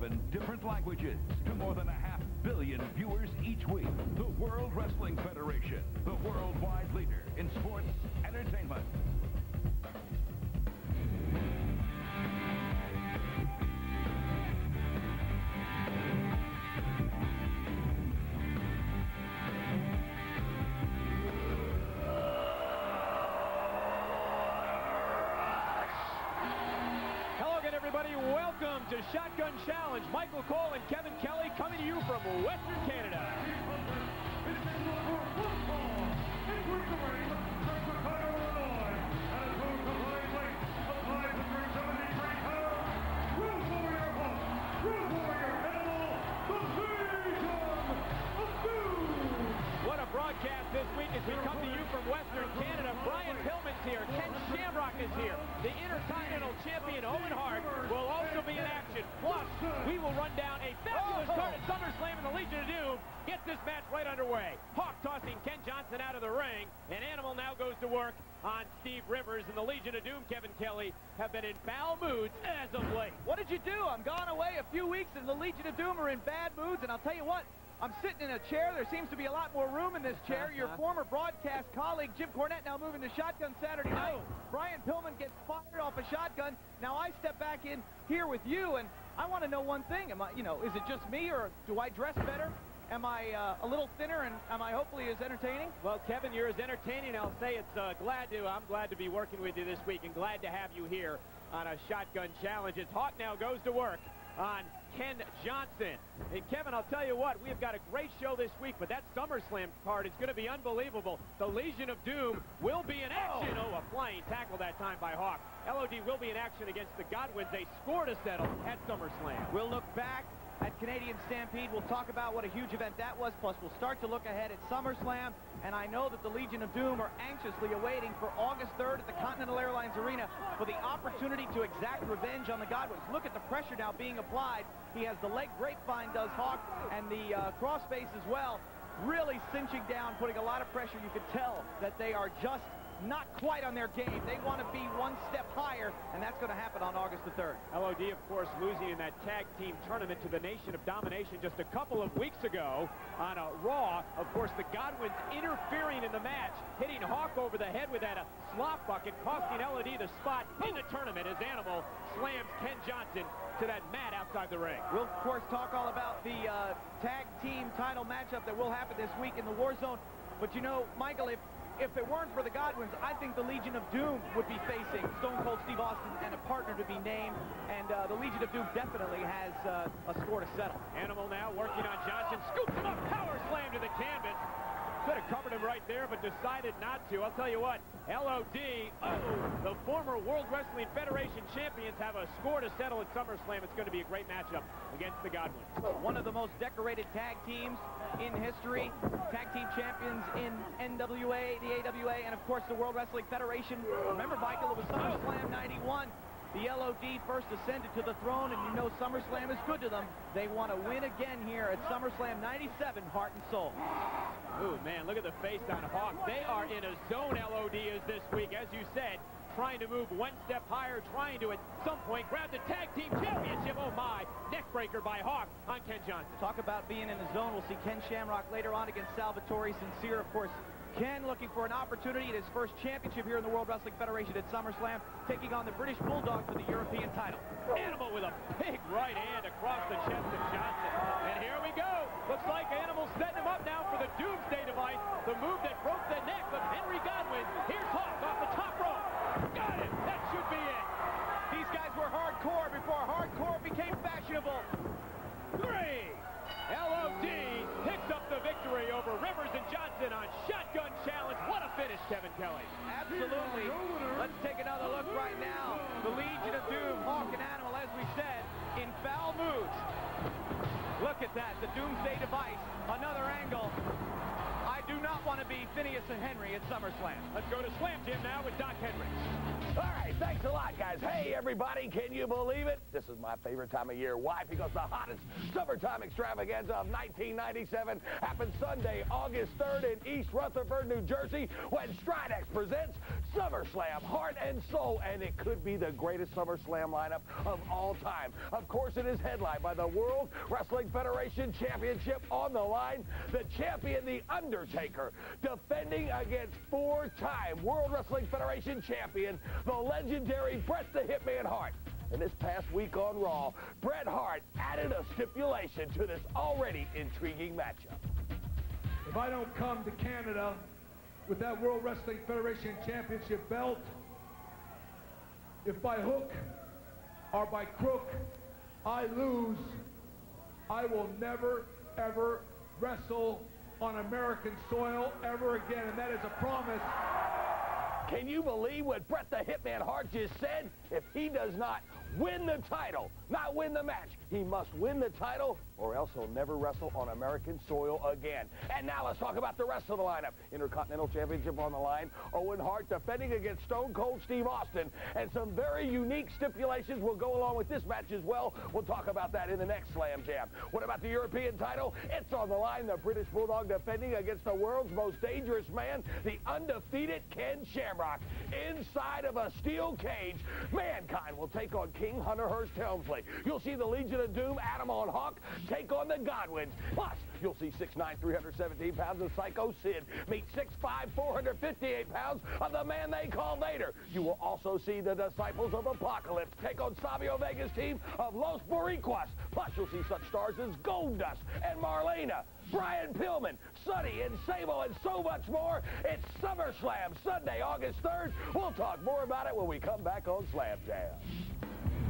seven different languages to more than a half billion viewers each week. The World Wrestling Federation, the worldwide leader in sports entertainment. Steve Rivers. And the Legion of Doom, Kevin Kelly, have been in foul moods as of late. What did you do? I'm gone away a few weeks, and the Legion of Doom are in bad moods. And I'll tell you what, I'm sitting in a chair. There seems to be a lot more room in this chair. Your uh-huh. former broadcast colleague, Jim Cornette, now moving to shotgun Saturday night. Oh. Brian Pillman gets fired off a shotgun. Now I step back in here with you, and I want to know one thing. Am I, you know, is it just me, or do I dress better? Am I uh, a little thinner, and am I hopefully as entertaining? Well, Kevin, you're as entertaining. I'll say it's uh, glad to. I'm glad to be working with you this week, and glad to have you here on a shotgun challenge. As Hawk now goes to work on Ken Johnson. And Kevin, I'll tell you what, we have got a great show this week, but that SummerSlam card is going to be unbelievable. The Legion of Doom will be in action. Oh, a flying tackle that time by Hawk. LOD will be in action against the Godwins. They score to settle at SummerSlam. We'll look back at Canadian Stampede. We'll talk about what a huge event that was. Plus, we'll start to look ahead at SummerSlam. And I know that the Legion of Doom are anxiously awaiting for August 3rd at the Continental Airlines Arena for the opportunity to exact revenge on the Godwins. Look at the pressure now being applied. He has the leg grapevine, does Hawk, and the uh, crossface as well. Really cinching down, putting a lot of pressure. You could tell that they are just not quite on their game. They want to be one step higher, and that's going to happen on August the 3rd. LOD, of course, losing in that tag team tournament to the Nation of Domination just a couple of weeks ago on a Raw. Of course, the Godwins interfering in the match, hitting Hawk over the head with that uh, slop bucket, costing LOD the spot in the tournament as Animal slams Ken Johnson to that mat outside the ring. We'll, of course, talk all about the uh, tag team title matchup that will happen this week in the War Zone. But, you know, Michael, if if it weren't for the Godwins, I think the Legion of Doom would be facing Stone Cold Steve Austin and a partner to be named. And uh, the Legion of Doom definitely has uh, a score to settle. Animal now working on Johnson. Scoops him up. Power slam to the canvas. Could have covered him right there, but decided not to. I'll tell you what, LOD, oh, the former World Wrestling Federation champions have a score to settle at SummerSlam. It's going to be a great matchup against the Godwins. One of the most decorated tag teams in history. Tag team champions in NWA, the AWA, and of course the World Wrestling Federation. Remember, Michael, it was oh. SummerSlam 91. The LOD first ascended to the throne, and you know SummerSlam is good to them. They want to win again here at SummerSlam 97, heart and soul. Ooh, man, look at the face on Hawk. They are in a zone LOD is this week, as you said, trying to move one step higher, trying to at some point grab the tag team championship. Oh my, neckbreaker by Hawk on Ken Johnson. Talk about being in the zone. We'll see Ken Shamrock later on against Salvatore Sincere, of course. Ken looking for an opportunity at his first championship here in the World Wrestling Federation at SummerSlam, taking on the British Bulldog for the European title. Animal with a big right hand across the chest of Johnson. And here we go. Looks like Animal setting him up now for the Doomsday device, the move that broke the neck of Henry Godwin. Here's Absolutely. Let's take another look right now. The Legion of Doom, Hawk and Animal, as we said, in foul moods. Look at that, the Doomsday device. Another angle. Do not want to be Phineas and Henry at SummerSlam. Let's go to Slam Jam now with Doc Henry. All right, thanks a lot, guys. Hey, everybody, can you believe it? This is my favorite time of year. Why? Because the hottest summertime extravaganza of 1997 happens Sunday, August 3rd in East Rutherford, New Jersey, when Stridex presents SummerSlam, Heart and Soul, and it could be the greatest SummerSlam lineup of all time. Of course, it is headlined by the World Wrestling Federation Championship on the line, the champion, The Undertaker, defending against four-time World Wrestling Federation champion, the legendary Bret the Hitman Hart. And this past week on Raw, Bret Hart added a stipulation to this already intriguing matchup. If I don't come to Canada with that World Wrestling Federation Championship belt, if by hook or by crook I lose, I will never, ever wrestle on American soil ever again. And that is a promise. Can you believe what Bret the Hitman Hart just said? If he does not win the title, not win the match, he must win the title or else he'll never wrestle on American soil again. And now let's talk about the rest of the lineup. Intercontinental Championship on the line. Owen Hart defending against Stone Cold Steve Austin. And some very unique stipulations will go along with this match as well. We'll talk about that in the next Slam Jam. What about the European title? It's on the line. The British Bulldog defending against the world's most dangerous man, the undefeated Ken Shamrock. Inside of a steel cage, Mankind will take on King Hunter Hearst Helmsley. You'll see the Legion of Doom, Adam on Hawk, take on the Godwins. Plus, you'll see 6'9", 317 pounds of Psycho Sid meet 6'5", 458 pounds of the man they call Vader. You will also see the Disciples of Apocalypse take on Savio Vega's team of Los Boricuas. Plus, you'll see such stars as Goldust and Marlena. Brian Pillman, Sunny, and Sable, and so much more. It's SummerSlam, Sunday, August 3rd. We'll talk more about it when we come back on Slam Jam.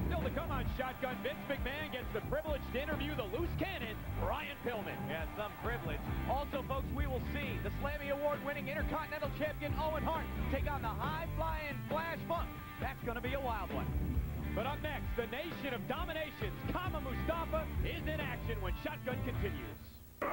Still to come on Shotgun, Vince McMahon gets the privilege to interview the loose cannon, Brian Pillman. Yeah, some privilege. Also, folks, we will see the Slammy Award-winning Intercontinental Champion Owen Hart take on the high-flying Flash Funk. That's going to be a wild one. But up next, the Nation of Dominations, Kama Mustafa, is in action when Shotgun continues. The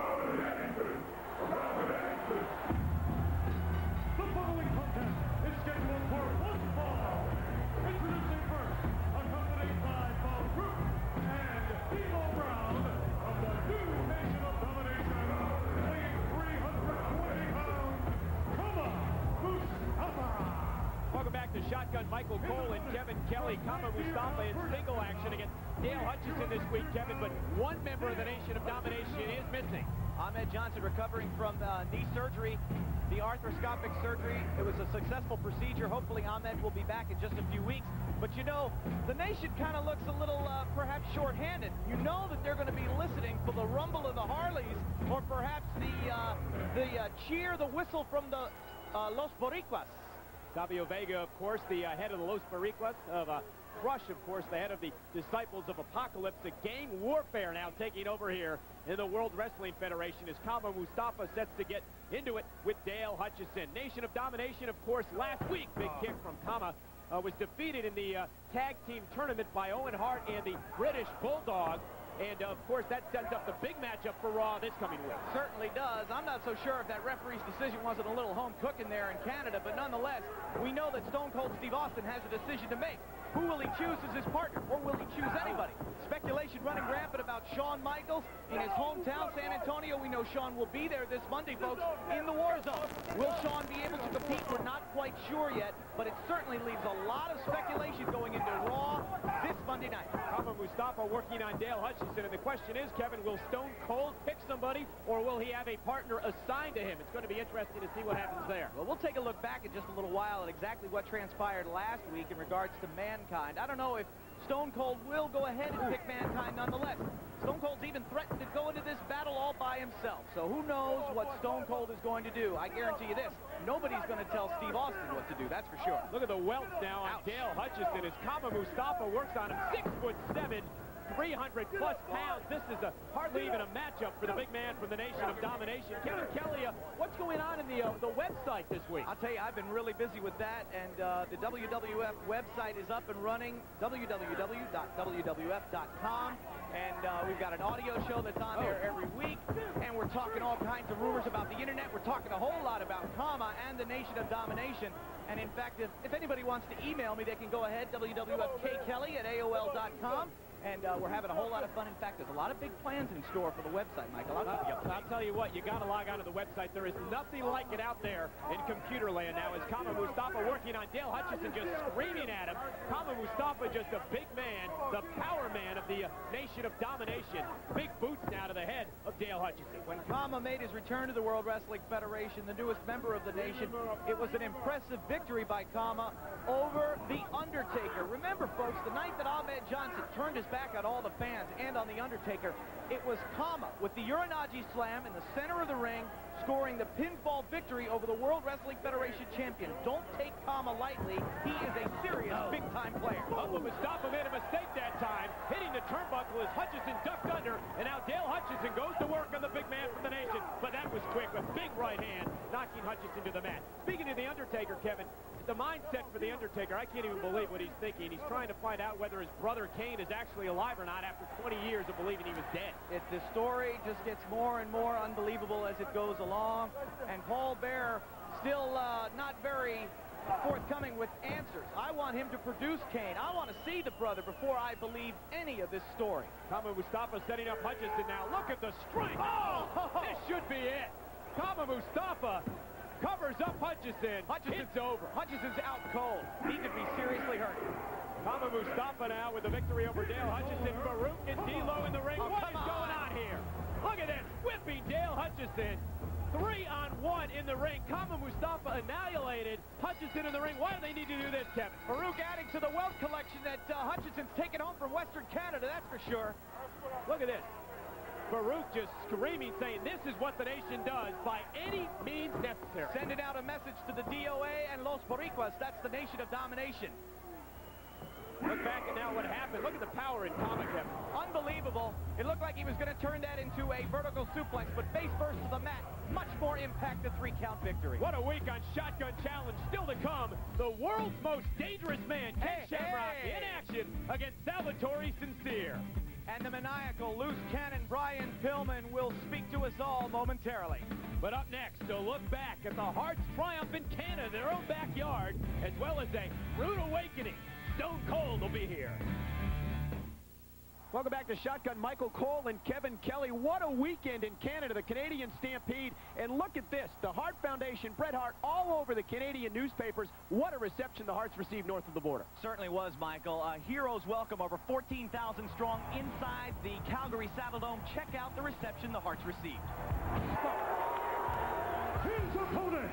Dale Hutchison this week, Kevin, but one member of the Nation of Domination is missing. Ahmed Johnson recovering from uh, knee surgery, the arthroscopic surgery. It was a successful procedure. Hopefully Ahmed will be back in just a few weeks. But you know, the nation kind of looks a little uh, perhaps shorthanded. You know that they're going to be listening for the rumble of the Harleys or perhaps the, uh, the uh, cheer, the whistle from the uh, Los Boricuas. Savio Vega, of course, the uh, head of the Los Boricuas of uh, Crush, of course, the head of the Disciples of Apocalypse. The gang warfare now taking over here in the World Wrestling Federation as Kama Mustafa sets to get into it with Dale Hutchison. Nation of Domination, of course, last week, big kick from Kama. Uh, was defeated in the uh, tag team tournament by Owen Hart and the British Bulldog. And, uh, of course, that sets up the big matchup for Raw this coming week. Certainly does. I'm not so sure if that referee's decision wasn't a little home cooking there in Canada, but nonetheless, we know that Stone Cold Steve Austin has a decision to make. Who will he choose as his partner, or will he choose anybody? Speculation running rampant about Shawn Michaels in his hometown, San Antonio. We know Shawn will be there this Monday, folks, in the War Zone. Will Shawn be able to compete? We're not quite sure yet, but it certainly leaves a lot of speculation going into Raw this Monday night. Kama Mustafa working on Dale Hutchison, and the question is, Kevin, will Stone Cold pick somebody, or will he have a partner assigned to him? It's going to be interesting to see what happens there. Well, we'll take a look back in just a little while at exactly what transpired last week in regards to Mankind. I don't know if Stone Cold will go ahead and pick Mankind nonetheless. Stone Cold's even threatened to go into this battle all by himself. So who knows what Stone Cold is going to do. I guarantee you this, nobody's going to tell Steve Austin what to do, that's for sure. Look at the welt now on Ouch. Dale Hutchison as Kama Mustafa works on him. Six foot seven, 300 plus pounds. This is a, hardly even a matchup for the big man from the Nation of Domination. Kevin Kelly, uh, what's going on in the uh, the website this week? I'll tell you, I've been really busy with that, and uh, the WWF website is up and running, www.wwf.com, and uh, we've got an audio show that's on there every week, and we're talking all kinds of rumors about the internet. We're talking a whole lot about Kama and the Nation of Domination. And in fact, if, if anybody wants to email me, they can go ahead, wwf.kkelly at AOL.com. And uh, we're having a whole lot of fun. In fact, there's a lot of big plans in store for the website, Michael. I'll, I'll, I'll tell you what, you got to log on to the website. There is nothing like it out there in computer land now. As Kama Mustafa working on Dale Hutchinson, just screaming at him. Kama Mustafa just a big man, the power man of the uh, nation of domination. Big boots now to the head of Dale Hutchinson. When Kama made his return to the World Wrestling Federation, the newest member of the nation, it was an impressive victory by Kama over The Undertaker. Remember, folks, the night that Ahmed Johnson turned his back on all the fans and on The Undertaker, it was Kama with the Uranagi Slam in the center of the ring, scoring the pinfall victory over the World Wrestling Federation champion. Don't take Kama lightly. He is a serious big-time player. Bubba Mustafa made a mistake that time, hitting the turnbuckle as Hutchinson ducked under, and now Dale Hutchinson goes to work on the big man from the nation. But that was quick, a big right hand, knocking Hutchinson to the mat. Speaking of The Undertaker, Kevin, the mindset for The Undertaker, I can't even believe what he's thinking. He's trying to find out whether his brother Kane is actually alive or not after 20 years of believing he was dead. It, the story just gets more and more unbelievable as it goes along, and Paul Bearer still uh, not very forthcoming with answers. I want him to produce Kane. I want to see the brother before I believe any of this story. Kama Mustafa setting up Hutchinson now. Look at the strength. Oh, this should be it. Kama Mustafa covers up Hutchison. Hutchison's over. Hutchison's out cold. He could be seriously hurt. Kama Mustafa now with the victory over Dale Hutchison. Farouk and D'Lo in the ring. Oh, what is come going on. on here? Look at this. Whipping Dale Hutchison. Three on one in the ring. Kama Mustafa annihilated Hutchison in the ring. Why do they need to do this, Kevin? Farouk adding to the wealth collection that uh, Hutchison's taken home from Western Canada, that's for sure. Look at this. Farouk just screaming, saying this is what the nation does by any means necessary. Sending out a message to the DOA and Los Boricuas. That's the nation of domination. Look back at now what happened. Look at the power in Kama, Kevin. Unbelievable. It looked like he was going to turn that into a vertical suplex, but face first to the mat. Much more impact, the three-count victory. What a week on Shotgun Challenge. Still to come, the world's most dangerous man, Ken Hey, Shamrock, hey. in action against Salvatore Sincere. And the maniacal loose cannon Brian Pillman will speak to us all momentarily. But up next, a look back at the Harts' triumph in Canada, their own backyard, as well as a rude awakening. Stone Cold will be here. Welcome back to Shotgun. Michael Cole and Kevin Kelly. What a weekend in Canada, the Canadian Stampede. And look at this, the Hart Foundation, Bret Hart, all over the Canadian newspapers. What a reception the Harts received north of the border. Certainly was, Michael. Uh, a hero's welcome over 14,000 strong inside the Calgary Saddledome. Check out the reception the Harts received. His opponent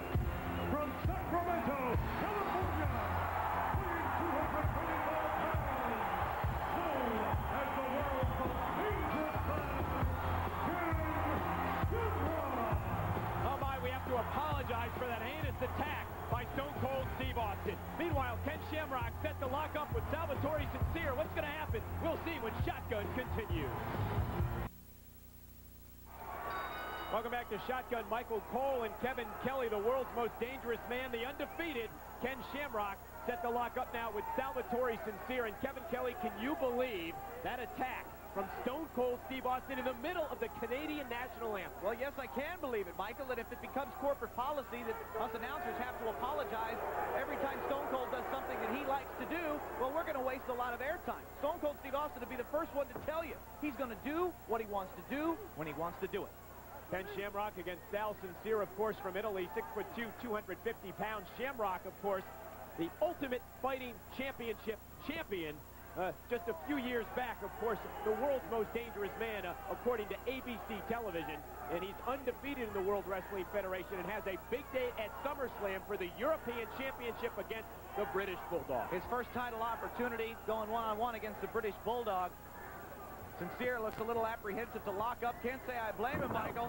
Michael Cole and Kevin Kelly, the world's most dangerous man, the undefeated Ken Shamrock, set to lock up now with Salvatore Sincere. And Kevin Kelly, can you believe that attack from Stone Cold Steve Austin in the middle of the Canadian national anthem? Well, yes, I can believe it, Michael. And if it becomes corporate policy that us announcers have to apologize every time Stone Cold does something that he likes to do, well, we're going to waste a lot of airtime. Stone Cold Steve Austin will be the first one to tell you he's going to do what he wants to do when he wants to do it. Ken Shamrock against Sal Sincere, of course, from Italy, 6'2", 250 pounds. Shamrock, of course, the Ultimate Fighting Championship champion. Uh, just a few years back, of course, the world's most dangerous man, uh, according to ABC television. And he's undefeated in the World Wrestling Federation and has a big day at SummerSlam for the European Championship against the British Bulldog. His first title opportunity going one-on-one against the British Bulldog. Sincere looks a little apprehensive to lock up. Can't say I blame him, Michael.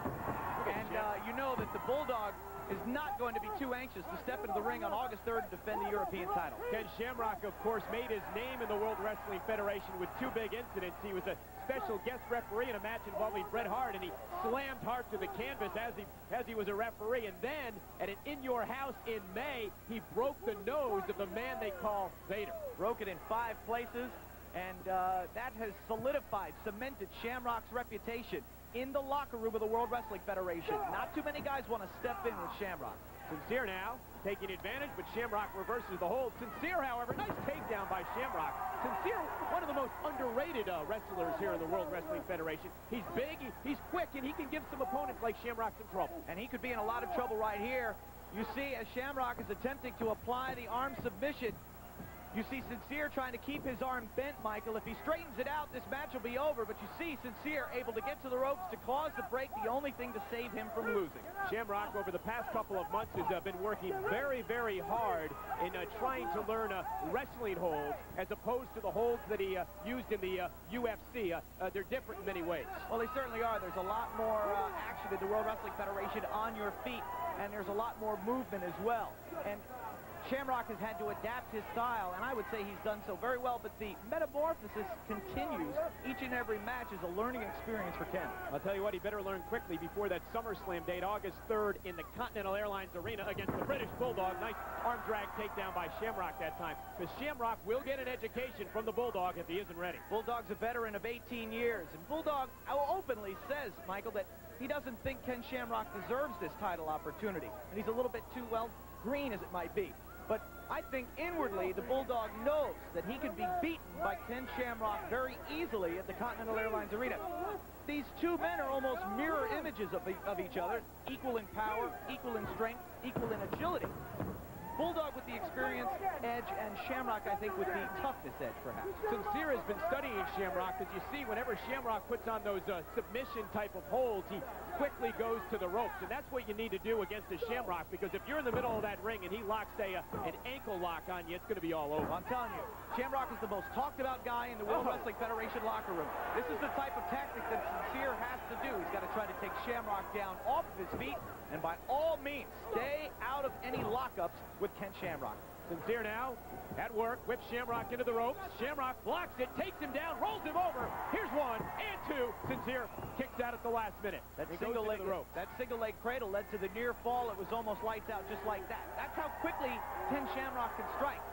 And uh, you know that the Bulldog is not going to be too anxious to step into the ring on August 3rd to defend the European title. Ken Shamrock, of course, made his name in the World Wrestling Federation with two big incidents. He was a special guest referee in a match involving Bret Hart, and he slammed Hart to the canvas as he as he was a referee. And then, at an In Your House in May, he broke the nose of the man they call Vader. Broke it in five places, and uh, that has solidified, cemented Shamrock's reputation in the locker room of the World Wrestling Federation. Not too many guys want to step in with Shamrock. Sincere now, taking advantage, but Shamrock reverses the hold. Sincere, however, nice takedown by Shamrock. Sincere, one of the most underrated uh, wrestlers here in the World Wrestling Federation. He's big, he, he's quick, and he can give some opponents like Shamrock some trouble. And he could be in a lot of trouble right here. You see, as Shamrock is attempting to apply the arm submission, you see Sincere trying to keep his arm bent, Michael. If he straightens it out, this match will be over. But you see Sincere able to get to the ropes to cause the break, the only thing to save him from losing. Shamrock, over the past couple of months, has uh, been working very, very hard in uh, trying to learn uh, wrestling holds as opposed to the holds that he uh, used in the UFC. Uh, uh, they're different in many ways. Well, they certainly are. There's a lot more action in the World Wrestling Federation on your feet, and there's a lot more movement as well. And Shamrock has had to adapt his style, and I would say he's done so very well, but the metamorphosis continues. Each and every match is a learning experience for Ken. I'll tell you what, he better learn quickly before that SummerSlam date, August 3rd in the Continental Airlines Arena against the British Bulldog. Nice arm drag takedown by Shamrock that time, because Shamrock will get an education from the Bulldog if he isn't ready. Bulldog's a veteran of 18 years, and Bulldog uh, openly says, Michael, that he doesn't think Ken Shamrock deserves this title opportunity, and he's a little bit too, well, green as it might be. I think inwardly the Bulldog knows that he could be beaten by Ken Shamrock very easily at the Continental Airlines Arena. These two men are almost mirror images of, the, of each other, equal in power, equal in strength, equal in agility. Bulldog with the experience edge, and Shamrock, I think, with the toughness edge, perhaps. Sincere has been studying Shamrock, because you see, whenever Shamrock puts on those uh, submission type of holds, he quickly goes to the ropes, and that's what you need to do against a Shamrock, because if you're in the middle of that ring and he locks a, uh, an ankle lock on you, it's going to be all over. I'm telling you, Shamrock is the most talked about guy in the World oh. Wrestling Federation locker room. This is the type of tactic that Sincere has to do. He's got to try to take Shamrock down off of his feet, and by all means, stay out of any lockups with Ken Shamrock. Sincere now at work, whips Shamrock into the ropes. Shamrock blocks it, takes him down, rolls him over. Here's one and two. Sincere kicks out at the last minute. That single leg, rope. that single leg cradle led to the near fall. It was almost lights out just like that. That's how quickly Ken Shamrock can strike.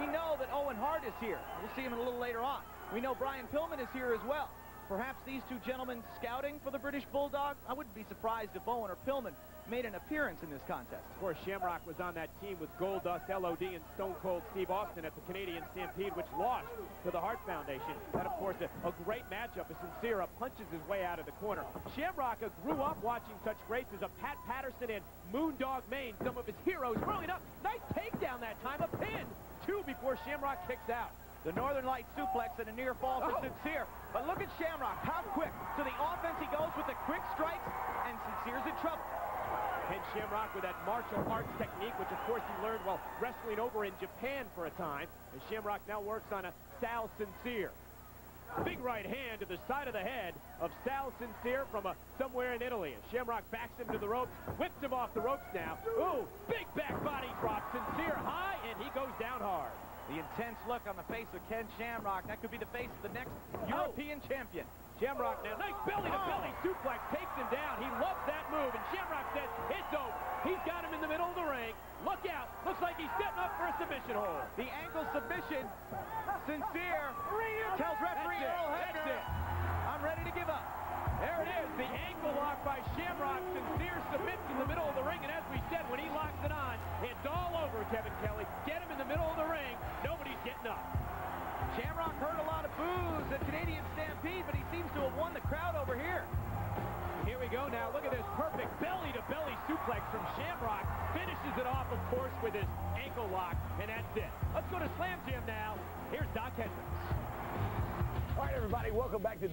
We know that Owen Hart is here. We'll see him a little later on. We know Brian Pillman is here as well. Perhaps these two gentlemen scouting for the British Bulldog? I wouldn't be surprised if Owen or Pillman made an appearance in this contest. Of course, Shamrock was on that team with Goldust, LOD, and Stone Cold Steve Austin at the Canadian Stampede, which lost to the Hart Foundation. That, of course, a, a great matchup as Sincere punches his way out of the corner. Shamrock uh, grew up watching such greats as a Pat Patterson and Moondog Mayne, some of his heroes growing up. Nice takedown that time, a pin. Two before Shamrock kicks out. The Northern Light suplex and a near fall for oh. Sincere. But look at Shamrock, how quick. To the offense he goes with the quick strikes, and Sincere's in trouble. Ken Shamrock with that martial arts technique, which of course he learned while wrestling over in Japan for a time. And Shamrock now works on a Sal Sincere. Big right hand to the side of the head of Sal Sincere from a, somewhere in Italy. And Shamrock backs him to the ropes, whips him off the ropes now. Ooh, big back body drop. Sincere high, and he goes down hard. The intense look on the face of Ken Shamrock. That could be the face of the next oh. European champion. Shamrock now, nice belly-to-belly -belly oh. suplex, takes him down. He loves that move, and Shamrock says, it's over. He's got him in the middle of the ring. Look out. Looks like he's setting up for a submission hold. The ankle submission. Sincere tells referee Earl Hebner, I'm ready to give up. There it is, the ankle lock by Shamrock. Sincere submits in the middle of the ring, and as we said, when he locks it on, it's all over, Kevin Kelly. Get him in the middle of the ring.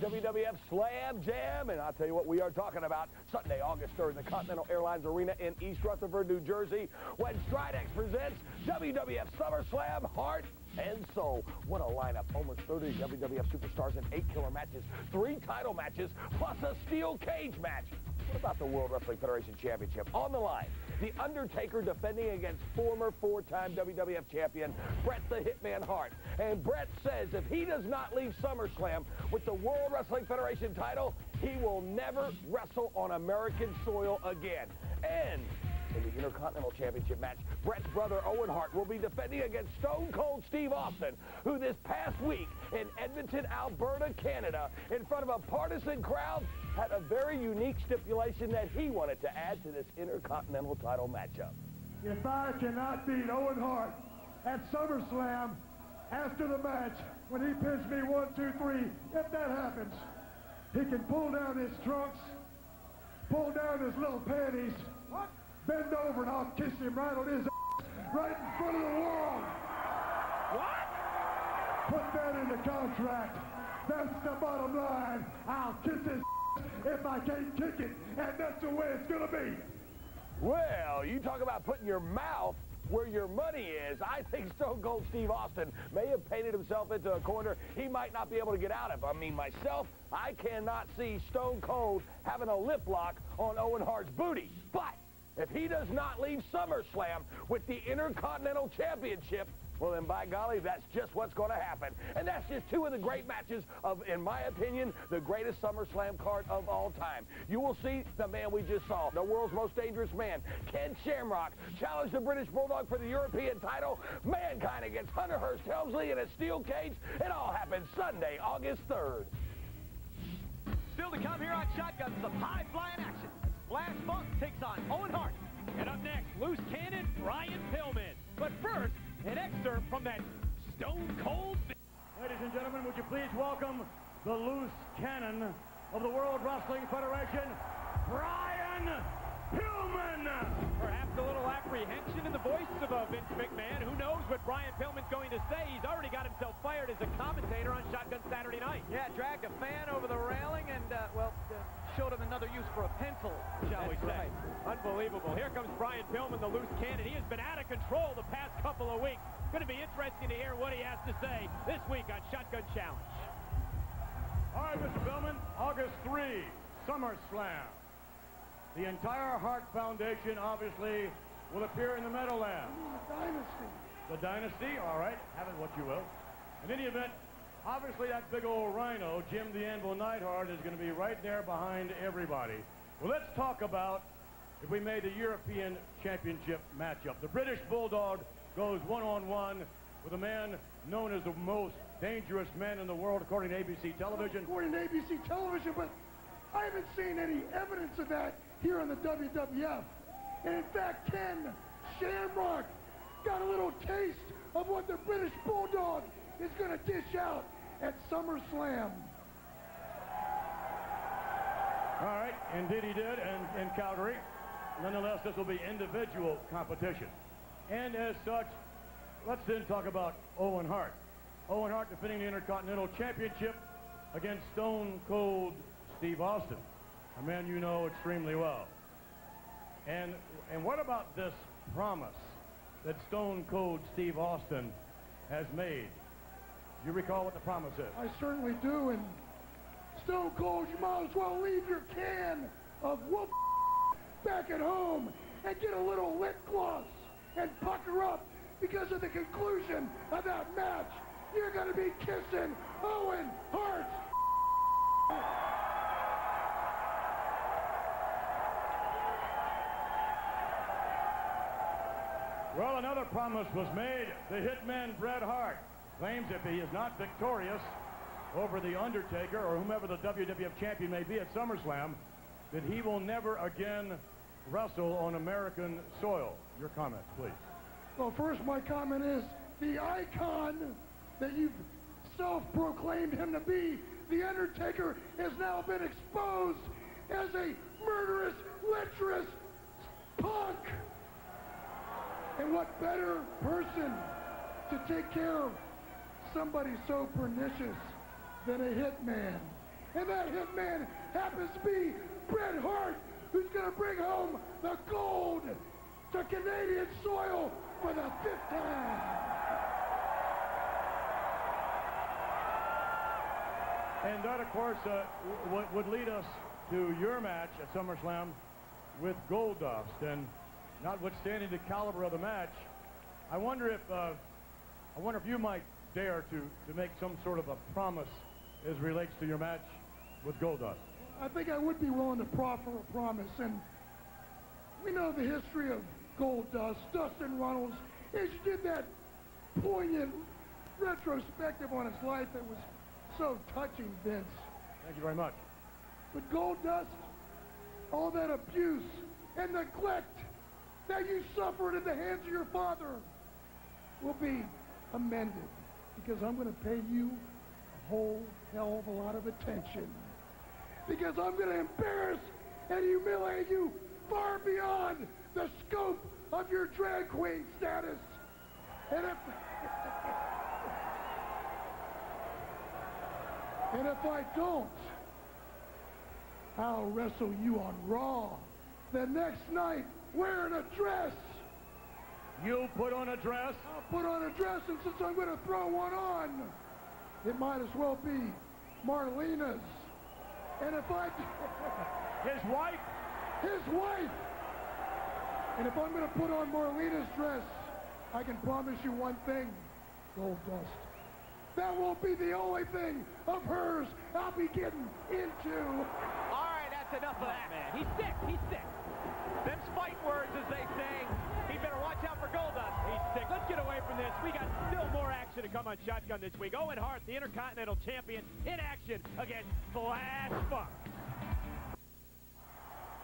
WWF Slam Jam. And I'll tell you what we are talking about Sunday, August 3rd, the Continental Airlines Arena in East Rutherford, New Jersey, when Stridex presents WWF SummerSlam Heart and Soul. What a lineup. Almost 30 WWF superstars in eight killer matches, three title matches, plus a steel cage match. What about the World Wrestling Federation Championship? On the line, The Undertaker defending against former four-time WWF champion Bret the Hitman Hart. And Bret says if he does not leave SummerSlam with the World Wrestling Federation title, he will never wrestle on American soil again. And in the Intercontinental Championship match, Bret's brother Owen Hart will be defending against Stone Cold Steve Austin, who this past week in Edmonton, Alberta, Canada, in front of a partisan crowd, had a very unique stipulation that he wanted to add to this Intercontinental title matchup. If I cannot beat Owen Hart at SummerSlam after the match, when he pins me one, two, three, if that happens, he can pull down his trunks, pull down his little panties, bend over and I'll kiss him right on his ass, right in front of the world. What? Put that in the contract. That's the bottom line. I'll kiss his if I can't kick it, and that's the way it's gonna be. Well, you talk about putting your mouth where your money is. I think Stone Cold Steve Austin may have painted himself into a corner he might not be able to get out of. I mean, myself, I cannot see Stone Cold having a lip lock on Owen Hart's booty. But if he does not leave SummerSlam with the Intercontinental Championship, well, then, by golly, that's just what's going to happen. And that's just two of the great matches of, in my opinion, the greatest SummerSlam card of all time. You will see the man we just saw, the world's most dangerous man, Ken Shamrock, challenge the British Bulldog for the European title. Mankind against Hunter Hearst Helmsley in a steel cage. It all happens Sunday, August 3rd. Still to come here on Shotgun, some high-flying action. Flash Funk takes on Owen Hart. And up next, loose cannon, Brian Pillman. But first, an excerpt from that stone cold... Ladies and gentlemen, would you please welcome the loose cannon of the World Wrestling Federation, Brian Pillman! Perhaps a little apprehension in the voice of uh, Vince McMahon. Who knows what Brian Pillman's going to say? He's already got himself fired as a commentator on Shotgun Saturday Night. Yeah, dragged a fan over the railing and, uh, well, uh, showed him another use for a pencil, shall we say. right. Unbelievable. Here comes Brian Pillman, the loose cannon. He has been out of control the past couple of weeks. Going to be interesting to hear what he has to say this week on Shotgun Challenge. All right, Mr. Pillman, August 3, SummerSlam. The entire Hart Foundation, obviously, will appear in the Meadowlands. The dynasty. The Dynasty, all right, have it what you will. In any event, obviously that big old rhino, Jim the Anvil Neidhart, is going to be right there behind everybody. Well, let's talk about if we made a European Championship matchup. The British Bulldog goes one-on-one with a man known as the most dangerous man in the world, according to ABC television. According to ABC television, but I haven't seen any evidence of that here on the WWF. And in fact, Ken Shamrock got a little taste of what the British Bulldog is going to dish out at SummerSlam. All right, indeed he did, and in Calgary. Nonetheless, this will be individual competition. And as such, let's then talk about Owen Hart. Owen Hart defending the Intercontinental Championship against Stone Cold Steve Austin, a man you know extremely well. And, and what about this promise that Stone Cold Steve Austin has made? You recall what the promise is? I certainly do, and Stone Cold, you might as well leave your can of whoop back at home and get a little lip gloss and pucker up because of the conclusion of that match. You're going to be kissing Owen Hart's Well, another promise was made. The hitman Bret Hart claims if he is not victorious over The Undertaker or whomever the WWF champion may be at SummerSlam, that he will never again wrestle on American soil. Your comments, please. Well, first, my comment is the icon that you've self-proclaimed him to be, The Undertaker, has now been exposed as a murderous, lecherous punk. And what better person to take care of somebody so pernicious than a hitman? And that hitman happens to be Bret Hart, who's going to bring home the gold to Canadian soil for the fifth time. And that, of course, uh, would lead us to your match at SummerSlam with Goldust. And notwithstanding the caliber of the match, I wonder if uh, I wonder if you might dare to, to make some sort of a promise as relates to your match with Goldust. I think I would be willing to proffer a promise. And we know the history of Goldust. Dustin Runnels, as you did that poignant retrospective on his life that was so touching, Vince. Thank you very much. But Goldust, all that abuse and neglect that you suffered at the hands of your father will be amended because I'm going to pay you a whole hell of a lot of attention. Because I'm going to embarrass and humiliate you far beyond the scope of your drag queen status. And if... and if I don't, I'll wrestle you on Raw the next night wearing a dress. You'll put on a dress? I'll put on a dress, and since I'm going to throw one on, it might as well be Marlena's. And if I... His wife? His wife! And if I'm going to put on Marlena's dress, I can promise you one thing, Goldust. That won't be the only thing of hers I'll be getting into. All right, that's enough of that. man. He's sick. He's sick. Come on Shotgun this week. Owen Hart, the Intercontinental Champion, in action against Flash Funk.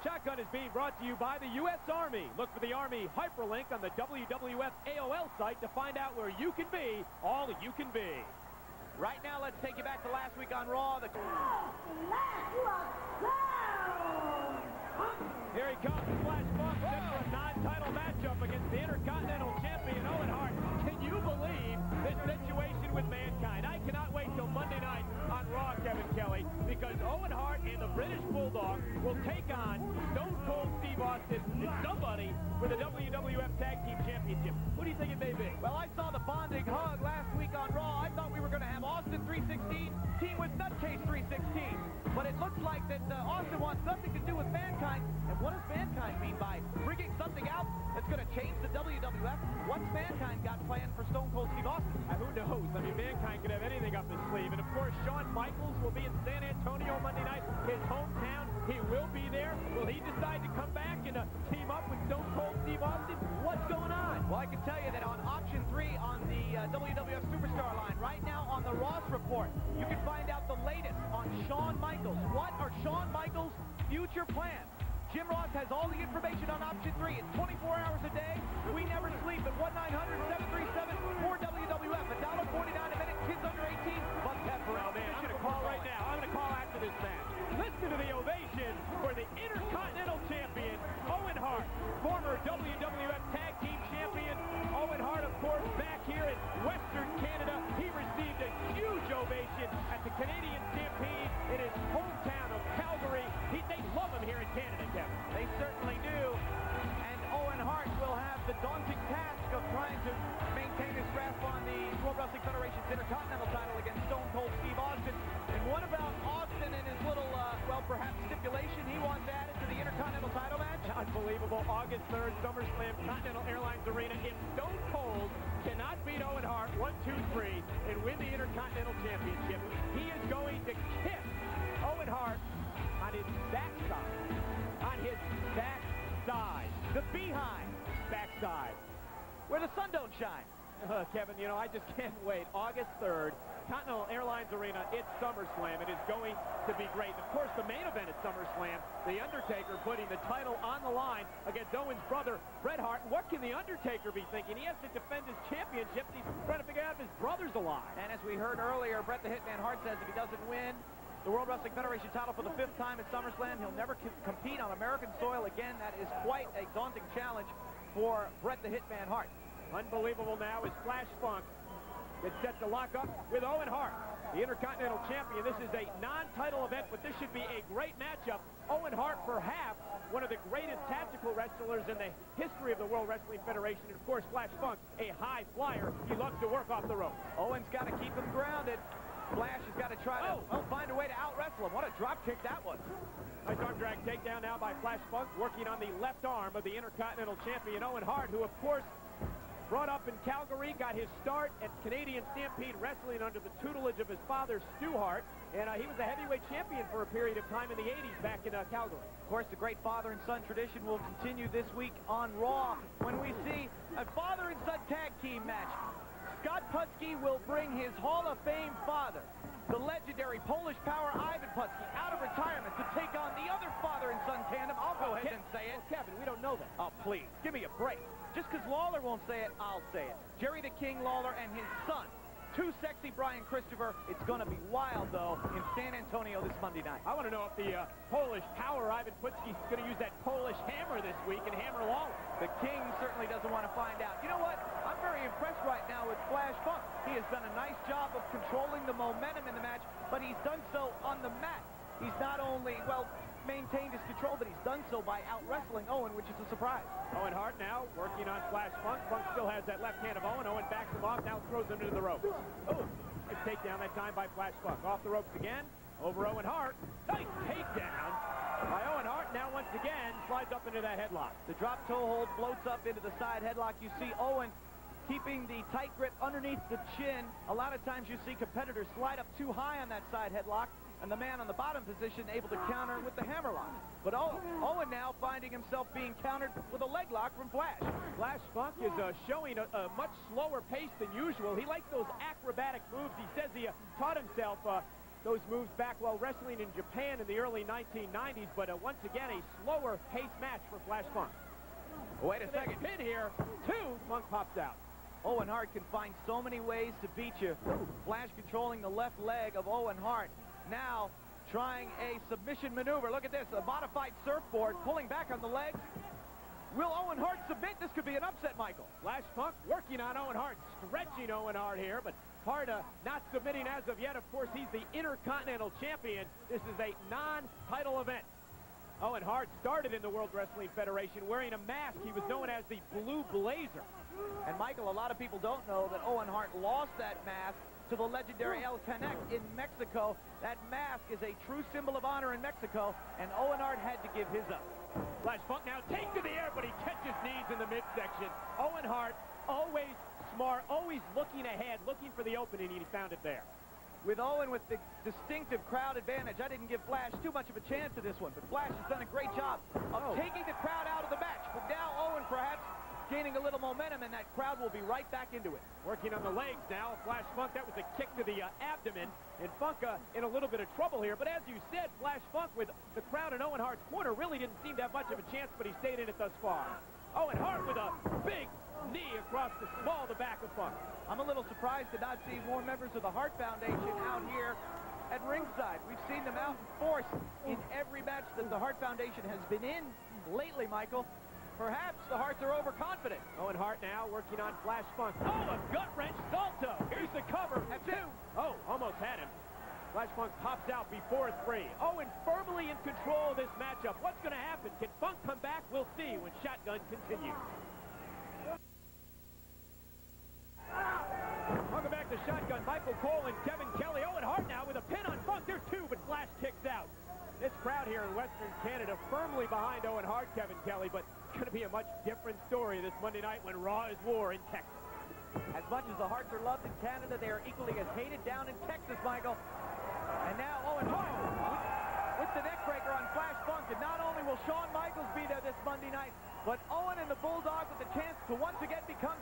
Shotgun is being brought to you by the U.S. Army. Look for the Army hyperlink on the WWF AOL site to find out where you can be all you can be. Right now, let's take you back to last week on Raw. The... Here he comes, Flash Funk, for a non-title matchup with Mankind? I cannot wait till Monday night on Raw, Kevin Kelly, because Owen Hart and the British Bulldog will take on Stone Cold Steve Austin and somebody for the WWF Tag Team Championship. Who do you think it may be? Well, I saw the bonding hug last week on Raw. I thought we were going to have Austin 316 team with Nutcase 316. But it looks like that uh, Austin wants nothing to do with Mankind. And what does Mankind mean by bringing something out that's going to change the WWF? What's Mankind got planned for Stone Cold Steve Austin? Uh, who knows? I mean, Mankind could have anything up his sleeve. And, of course, Shawn Michaels will be in San Antonio Monday night, his hometown. He will be there. Will he decide to come back and uh, team up with Stone Cold Steve Austin? What's going on? Well, I can tell you that on option three on the uh, WWF Superstar line, right now on the Ross Report, you can find out the latest on Shawn Michaels. What are Shawn Michaels' future plans? Jim Ross has all the information on option three. It's 24 hours a day. We never sleep at 1-900-737-4WWF. I just can't wait. August 3rd, Continental Airlines Arena, it's SummerSlam. It is going to be great. Of course, the main event at SummerSlam, The Undertaker putting the title on the line against Owen's brother, Bret Hart. What can The Undertaker be thinking? He has to defend his championship. He's trying to figure out if his brother's alive. And as we heard earlier, Bret the Hitman Hart says if he doesn't win the World Wrestling Federation title for the fifth time at SummerSlam, he'll never compete on American soil again. That is quite a daunting challenge for Bret the Hitman Hart. Unbelievable now is Flash Funk gets set to lock up with Owen Hart, the Intercontinental Champion. This is a non-title event, but this should be a great matchup. Owen Hart, perhaps one of the greatest tactical wrestlers in the history of the World Wrestling Federation. And, of course, Flash Funk, a high flyer. He loves to work off the rope. Owen's got to keep him grounded. Flash has got to try to Oh. well, find a way to out-wrestle him. What a drop kick that was. Nice arm drag takedown now by Flash Funk, working on the left arm of the Intercontinental Champion Owen Hart, who, of course, brought up in Calgary, got his start at Canadian Stampede Wrestling under the tutelage of his father, Stu Hart, and uh, he was a heavyweight champion for a period of time in the 80s back in uh, Calgary. Of course, the great father and son tradition will continue this week on Raw when we see a father and son tag team match. Scott Putski will bring his Hall of Fame father, the legendary Polish power Ivan Putski, out of retirement to take on the other father and son tandem. I'll go ahead and say it. Kevin, we don't know that. Oh, please, give me a break. Just because Lawler won't say it, I'll say it. Jerry the King Lawler and his son, too sexy Brian Christopher. It's going to be wild, though, in San Antonio this Monday night. I want to know if the uh, Polish power Ivan Putski's going to use that Polish hammer this week and hammer Lawler. The King certainly doesn't want to find out. You know what? I'm very impressed right now with Flash Funk. He has done a nice job of controlling the momentum in the match, but he's done so on the mat. He's not only, well, maintained his control, but he's done so by out-wrestling Owen, which is a surprise. Owen Hart now working on Flash Funk. Funk still has that left hand of Owen. Owen backs him off, now throws him into the ropes. Oh, nice takedown that time by Flash Funk. Off the ropes again, over Owen Hart. Nice takedown by Owen Hart. Now once again slides up into that headlock. The drop toe hold floats up into the side headlock. You see Owen keeping the tight grip underneath the chin. A lot of times you see competitors slide up too high on that side headlock and the man on the bottom position able to counter with the hammerlock. But Owen now finding himself being countered with a leg lock from Flash. Flash Funk is uh, showing a, a, much slower pace than usual. He likes those acrobatic moves. He says he uh, taught himself uh, those moves back while wrestling in Japan in the early 1990s, but uh, once again, a slower pace match for Flash Funk. Wait a second. Pin here. Two. Funk pops out. Owen Hart can find so many ways to beat you. Flash controlling the left leg of Owen Hart. Now trying a submission maneuver. Look at this, a modified surfboard, pulling back on the legs. Will Owen Hart submit? This could be an upset, Michael. Flash Funk working on Owen Hart, stretching Owen Hart here, but Hart uh, not submitting as of yet. Of course, he's the Intercontinental Champion. This is a non-title event. Owen Hart started in the World Wrestling Federation wearing a mask. He was known as the Blue Blazer. And Michael, a lot of people don't know that Owen Hart lost that mask to the legendary El Canek in Mexico. That mask is a true symbol of honor in Mexico, and Owen Hart had to give his up. Flash Funk now take to the air, but he catches knees in the midsection. Owen Hart, always smart, always looking ahead, looking for the opening, and he found it there. With Owen with the distinctive crowd advantage, I didn't give Flash too much of a chance to this one, but Flash has done a great job of oh. taking the crowd out of the match. But now Owen perhaps gaining a little momentum, and that crowd will be right back into it. Working on the legs now. Flash Funk, that was a kick to the uh, abdomen, and Funk uh, in a little bit of trouble here. But as you said, Flash Funk with the crowd in Owen Hart's corner really didn't seem to have much of a chance, but he stayed in it thus far. Owen Hart with a big knee across the small of the back of Funk. I'm a little surprised to not see more members of the Hart Foundation out here at ringside. We've seen them out in force in every match that the Hart Foundation has been in lately, Michael. Perhaps the Harts are overconfident. Owen Hart now working on Flash Funk. Oh, a gut wrench salto. Here's the cover. At two. Oh, almost had him. Flash Funk pops out before three. Owen firmly in control of this matchup. What's going to happen? Can Funk come back? We'll see when Shotgun continues. Welcome back to Shotgun. Michael Cole and Kevin Kelly. Owen Hart now with a pin on Funk. There's two, but Flash kicks out. This crowd here in Western Canada firmly behind Owen Hart, Kevin Kelly, but going to be a much different story this Monday night when Raw is war in Texas. As much as the Harts are loved in Canada, they are equally as hated down in Texas, Michael. And now oh, Owen oh, Hart with, the neckbreaker on Flash Funk. And not only will Shawn Michaels be there this Monday night, but Owen and the Bulldog with the chance to once again become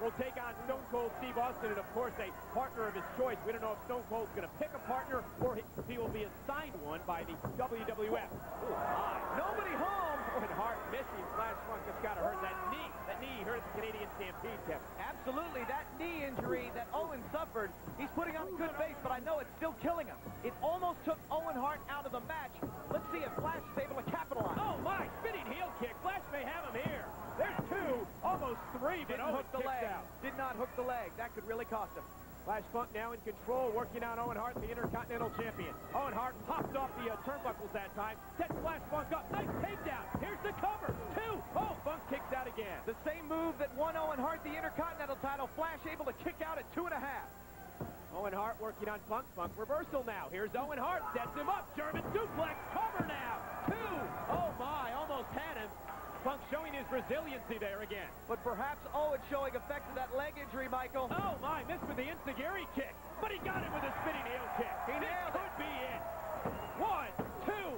will take on Stone Cold Steve Austin and, of course, a partner of his choice. We don't know if Stone Cold's going to pick a partner or if he will be assigned one by the WWF. Ooh, Nobody home. Owen Hart missing. Flash Funk has got to hurt that knee. That knee hurt the Canadian Stampede, Kevin. Absolutely. That knee injury that Owen suffered, he's putting on a good face, but I know it's still killing him. It almost took Owen Hart out of the leg. out. Did not hook the leg. That could really cost him. Flash Funk now in control, working on Owen Hart, the Intercontinental Champion. Owen Hart popped off the uh, turnbuckles that time, sets Flash Funk up. Nice takedown. Here's the cover. Two. Oh, Funk kicks out again. The same move that won Owen Hart the Intercontinental title. Flash able to kick out at two and a half. Owen Hart working on Funk. Funk reversal now. Here's Owen Hart. Sets him up. German suplex. Cover now. Two. Oh, my. Almost had Funk showing his resiliency there again. But perhaps oh, Owen showing effect of that leg injury, Michael. Oh, my. Missed with the Enzuigiri kick. But he got it with a spinning heel kick. He this nailed could be it. One, two.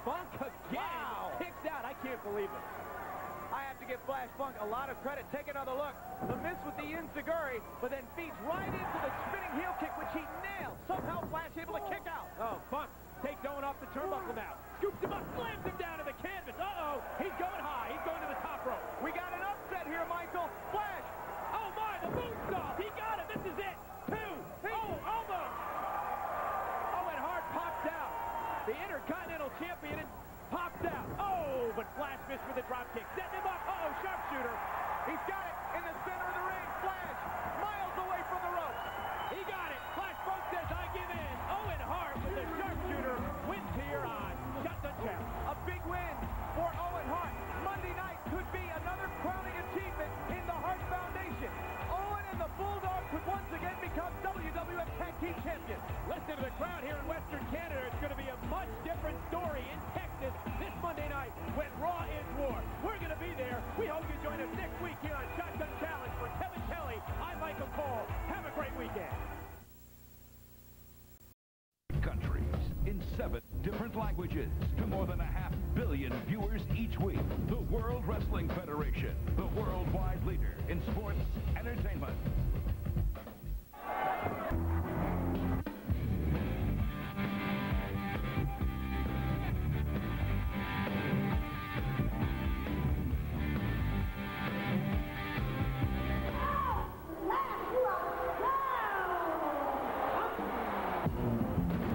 Funk again. Wow. Kicks out. I can't believe it. I have to give Flash Funk a lot of credit. Take another look. The miss with the Enzuigiri, but then feeds right into the spinning heel kick, which he nailed. Somehow Flash able to kick out. Oh, Funk takes Owen off the turnbuckle now. Each week. The World Wrestling Federation, the worldwide leader in sports entertainment.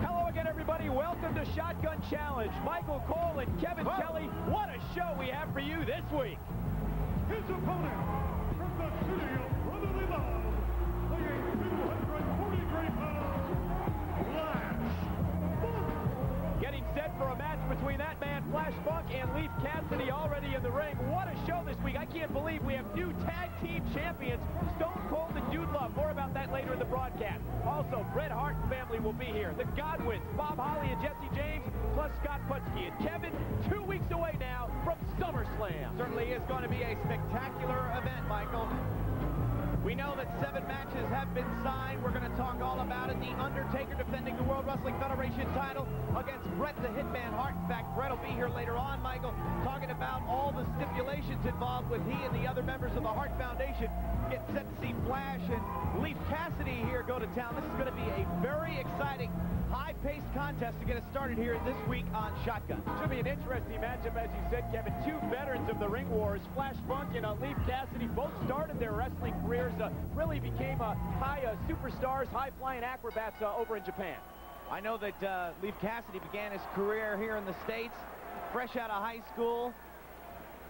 Hello again, everybody. Welcome to Shotgun Challenge. Michael Cole and Kevin Kelly. Show we have for you this week. His opponent from the city of brotherly love, weighing 243 pounds, Flash Funk. Getting set for a match between that man, Flash Funk, and Leif Cassidy already in the ring. What a show this week. I can't believe we have new tag team champions, Stone Cold and Dude Love. More about that later in the broadcast. Also, Bret Hart family will be here. The Godwins, Bob Holly and Jesse James, plus Scott Putski. And Kevin, SummerSlam. Certainly is going to be a spectacular event, Michael. We know that seven matches have been signed. We're going to talk all about it. The Undertaker defending the World Wrestling Federation title against Bret the Hitman Hart. In fact, Bret will be here later on, Michael, talking about all the stipulations involved with he and the other members of the Hart Foundation. Get set to see Flash and Leif Cassidy here go to town. This is going to be a very exciting, high-paced contest to get us started here this week on Shotgun. Should be an interesting matchup, as you said, Kevin. Two veterans of the Ring Wars, Flash Funk and uh, Leif Cassidy, both started their wrestling careers, uh, really became uh, high uh, superstars, high-flying acrobats uh, over in Japan. I know that uh, Leif Cassidy began his career here in the States, fresh out of high school,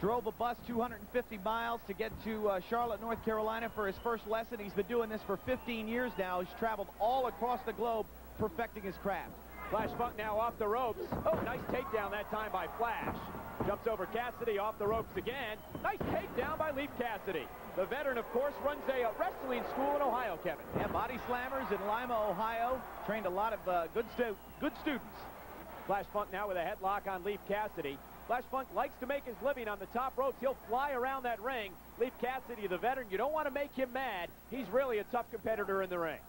drove a bus 250 miles to get to uh, Charlotte, North Carolina for his first lesson. He's been doing this for 15 years now. He's traveled all across the globe perfecting his craft. Flash Funk now off the ropes. Oh, nice takedown that time by Flash. Jumps over Cassidy, off the ropes again. Nice takedown by Leif Cassidy. The veteran, of course, runs a uh, wrestling school in Ohio, Kevin. Yeah, Body Slammers in Lima, Ohio. Trained a lot of uh, good, stu good students. Flash Funk now with a headlock on Leif Cassidy. Flash Funk likes to make his living on the top ropes. He'll fly around that ring. Leif Cassidy, the veteran, you don't want to make him mad. He's really a tough competitor in the ring.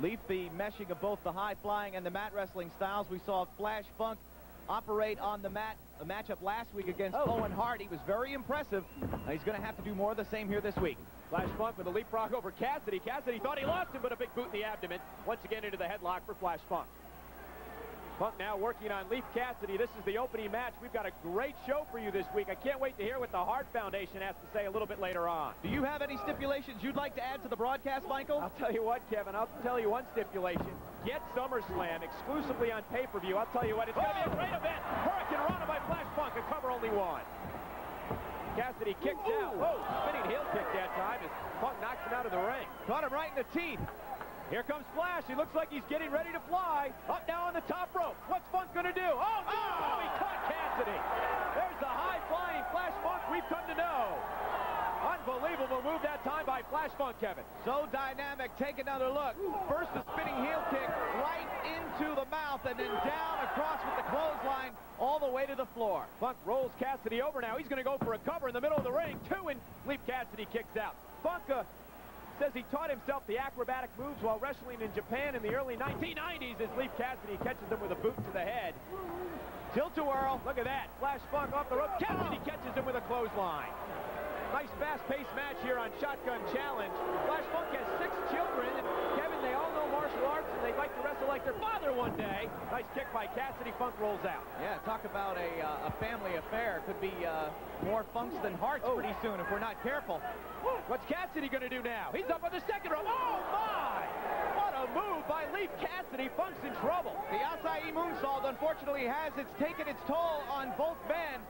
Leif the meshing of both the high flying and the mat wrestling styles. We saw Flash Funk operate on the mat a matchup last week against Oh. Owen Hart. He was very impressive. Uh, he's going to have to do more of the same here this week. Flash Funk with a leapfrog over Cassidy. Cassidy thought he lost him, but a big boot in the abdomen. Once again into the headlock for Flash Funk. Funk now working on Leif Cassidy. This is the opening match. We've got a great show for you this week. I can't wait to hear what the Hart Foundation has to say a little bit later on. Do you have any stipulations you'd like to add to the broadcast, Michael? I'll tell you what, Kevin. I'll tell you one stipulation. Get SummerSlam exclusively on pay-per-view. I'll tell you what, it's going to be a great event. Hurricane Rana by Flash Funk. A cover only one. Cassidy kicks out. Oh, spinning heel kick that time as Funk knocks him out of the ring. Caught him right in the teeth. Here comes Flash. He looks like he's getting ready to fly. Up now on the top rope. What's Funk going to do? Oh, no! Oh, he caught Cassidy. There's the high-flying Flash Funk we've come to know. Unbelievable move that time by Flash Funk, Kevin. So dynamic. Take another look. First a spinning heel kick right into the mouth and then down across with the clothesline all the way to the floor. Funk rolls Cassidy over now. He's going to go for a cover in the middle of the ring. Two and Leif Cassidy kicks out. Funk uh, says he taught himself the acrobatic moves while wrestling in Japan in the early 1990s as Leif Cassidy catches him with a boot to the head. Tilt-a-whirl. Look at that. Flash Funk off the rope. Cassidy catches him with a clothesline. Nice fast-paced match here on Shotgun Challenge. Flash Funk has six children, Kevin, they all know martial arts, and they'd like to wrestle like their father one day. Nice kick by Cassidy. Funk rolls out. Yeah, talk about a, uh, a family affair. Could be uh, more funks than Harts oh. pretty soon if we're not careful. What's Cassidy going to do now? He's up on the second rope. Oh, my! Move by Leif Cassidy. Funk's in trouble. The Asai moonsault, unfortunately, has it's taken its toll on both men.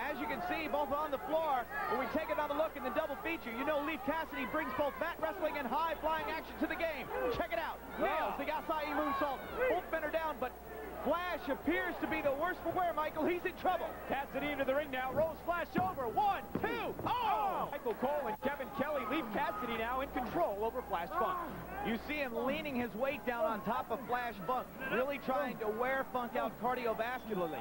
As you can see, both on the floor. When we take another look in the double feature, you know Leif Cassidy brings both mat wrestling and high-flying action to the game. Check it out. Nails the Asai moonsault. Both men are down, but Flash appears to be the worst for wear, Michael. He's in trouble. Cassidy into the ring now. Rolls Flash over. One, two. Oh! Michael Cole and Kevin Kelly Leif Cassidy now in control over Flash Funk. You see him leaning his weight down on top of Flash Funk, really trying to wear Funk out cardiovascularly.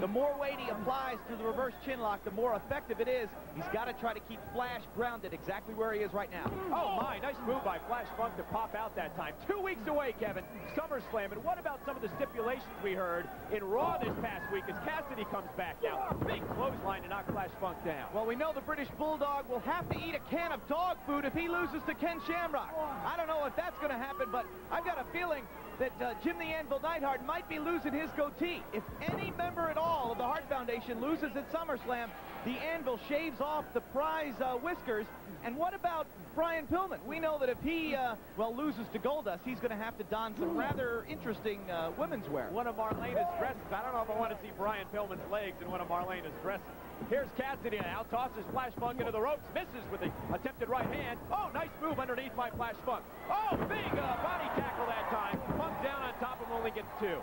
The more weight he applies to the reverse chin lock, the more effective it is. He's got to try to keep Flash grounded exactly where he is right now. Oh, my. Nice move by Flash Funk to pop out that time. Two weeks away, Kevin. SummerSlam. And what about some of the stipulations we heard in Raw this past week as Cassidy comes back now? Big clothesline to knock Flash Funk down. Well, we know the British Bulldog will have to eat a can of dog food if he loses to Ken Shamrock. I don't know if that's going to happen, but I've got a feeling that uh, Jim the Anvil Neidhart might be losing his goatee. If any member at all of the Hart Foundation loses at SummerSlam, the Anvil shaves off the prize uh, whiskers. And what about Brian Pillman? We know that if he, uh, well, loses to Goldust, he's going to have to don some rather interesting uh, women's wear. One of Marlena's dresses. I don't know if I want to see Brian Pillman's legs in one of Marlena's dresses. Here's Cassidy now. Tosses Flash Funk into the ropes. Misses with the attempted right hand. Oh, nice move underneath by Flash Funk. Oh, big uh, body tackle that time. Funk down on top of him only gets two.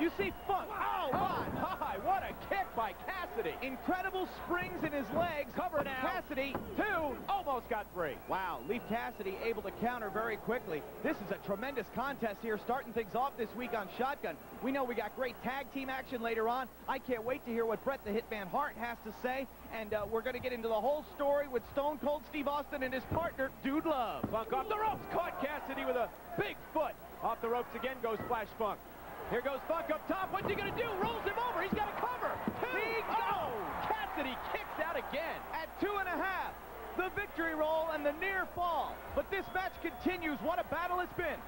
You see Funk. Oh, my. What a kick by Cassidy. Incredible springs in his legs. Cover now. Cassidy. Two. Almost got three. Wow. Leif Cassidy able to counter very quickly. This is a tremendous contest here, starting things off this week on Shotgun. We know we got great tag team action later on. I can't wait to hear what Bret the Hitman Hart has to say. And uh, we're going to get into the whole story with Stone Cold Steve Austin and his partner, Dude Love. Funk off the ropes. Caught Cassidy with a big foot. Off the ropes again goes Flash Funk. Here goes Funk up top. What's he going to do? Rolls him over. He's got a cover. Two. Big oh! Cassidy kicks out again. At two and a half. The victory roll and the near fall. But this match continues. What a battle it's been.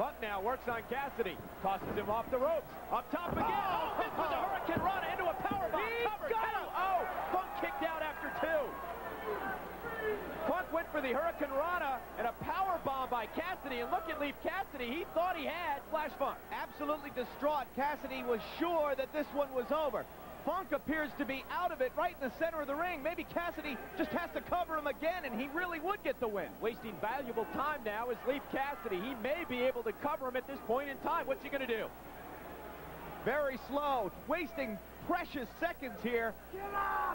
Funk now works on Cassidy. Tosses him off the ropes. Up top again. Oh, oh with the Hurricane Rana into a powerbomb. Cover. Two. Oh, Funk kicked out after two. Funk went for the Hurricane Rana and a power bomb by Cassidy. And look at Leif Cassidy. He thought he had Flash Funk. Absolutely distraught. Cassidy was sure that this one was over. Funk appears to be out of it right in the center of the ring. Maybe Cassidy just has to cover him again, and he really would get the win. Wasting valuable time now is Leif Cassidy. He may be able to cover him at this point in time. What's he going to do? Very slow, wasting precious seconds here.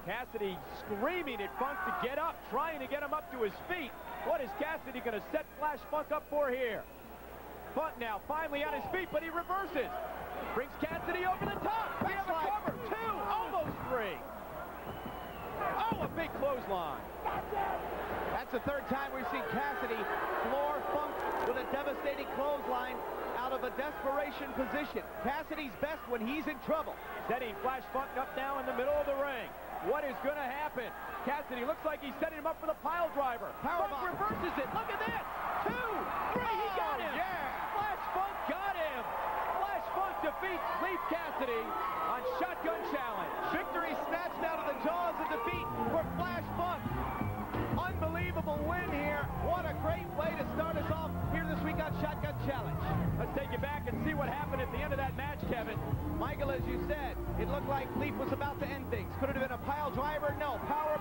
Cassidy screaming at Funk to get up, trying to get him up to his feet. What is Cassidy going to set Flash Funk up for here? Funk now finally on his feet, but he reverses. Brings Cassidy over the top. We have a cover. Two, almost three. Oh, a big clothesline. That's the third time we've seen Cassidy floor Funk with a devastating clothesline of a desperation position. Cassidy's best when he's in trouble. Setting Flash Funk up now in the middle of the ring. What is going to happen? Cassidy looks like he's setting him up for the pile driver. Power Funk reverses it. Look at this. Two, three. Oh, he got oh, him. Yeah. Flash Funk got him. Flash Funk defeats Leif Cassidy like Leif was about to end things. Could it have been a pile driver? No. Power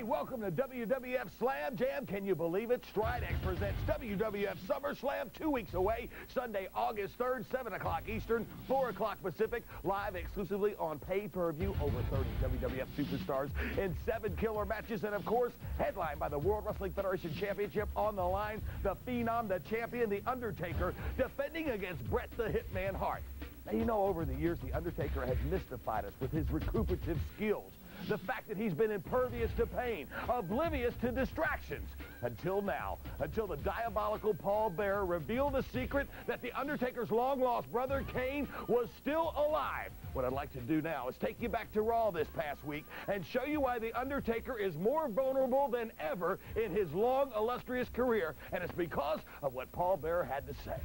Welcome to WWF Slam Jam. Can you believe it? Stridex presents WWF SummerSlam two weeks away, Sunday, August 3rd, 7 o'clock Eastern, 4 o'clock Pacific, live exclusively on pay-per-view. Over 30 WWF superstars in seven killer matches, and of course, headlined by the World Wrestling Federation Championship on the line, the Phenom, the champion, The Undertaker, defending against Bret the Hitman Hart. Now, you know, over the years, The Undertaker has mystified us with his recuperative skills. The fact that he's been impervious to pain, oblivious to distractions. Until now, until the diabolical Paul Bearer revealed the secret that The Undertaker's long-lost brother, Kane, was still alive. What I'd like to do now is take you back to Raw this past week and show you why The Undertaker is more vulnerable than ever in his long, illustrious career, and it's because of what Paul Bearer had to say.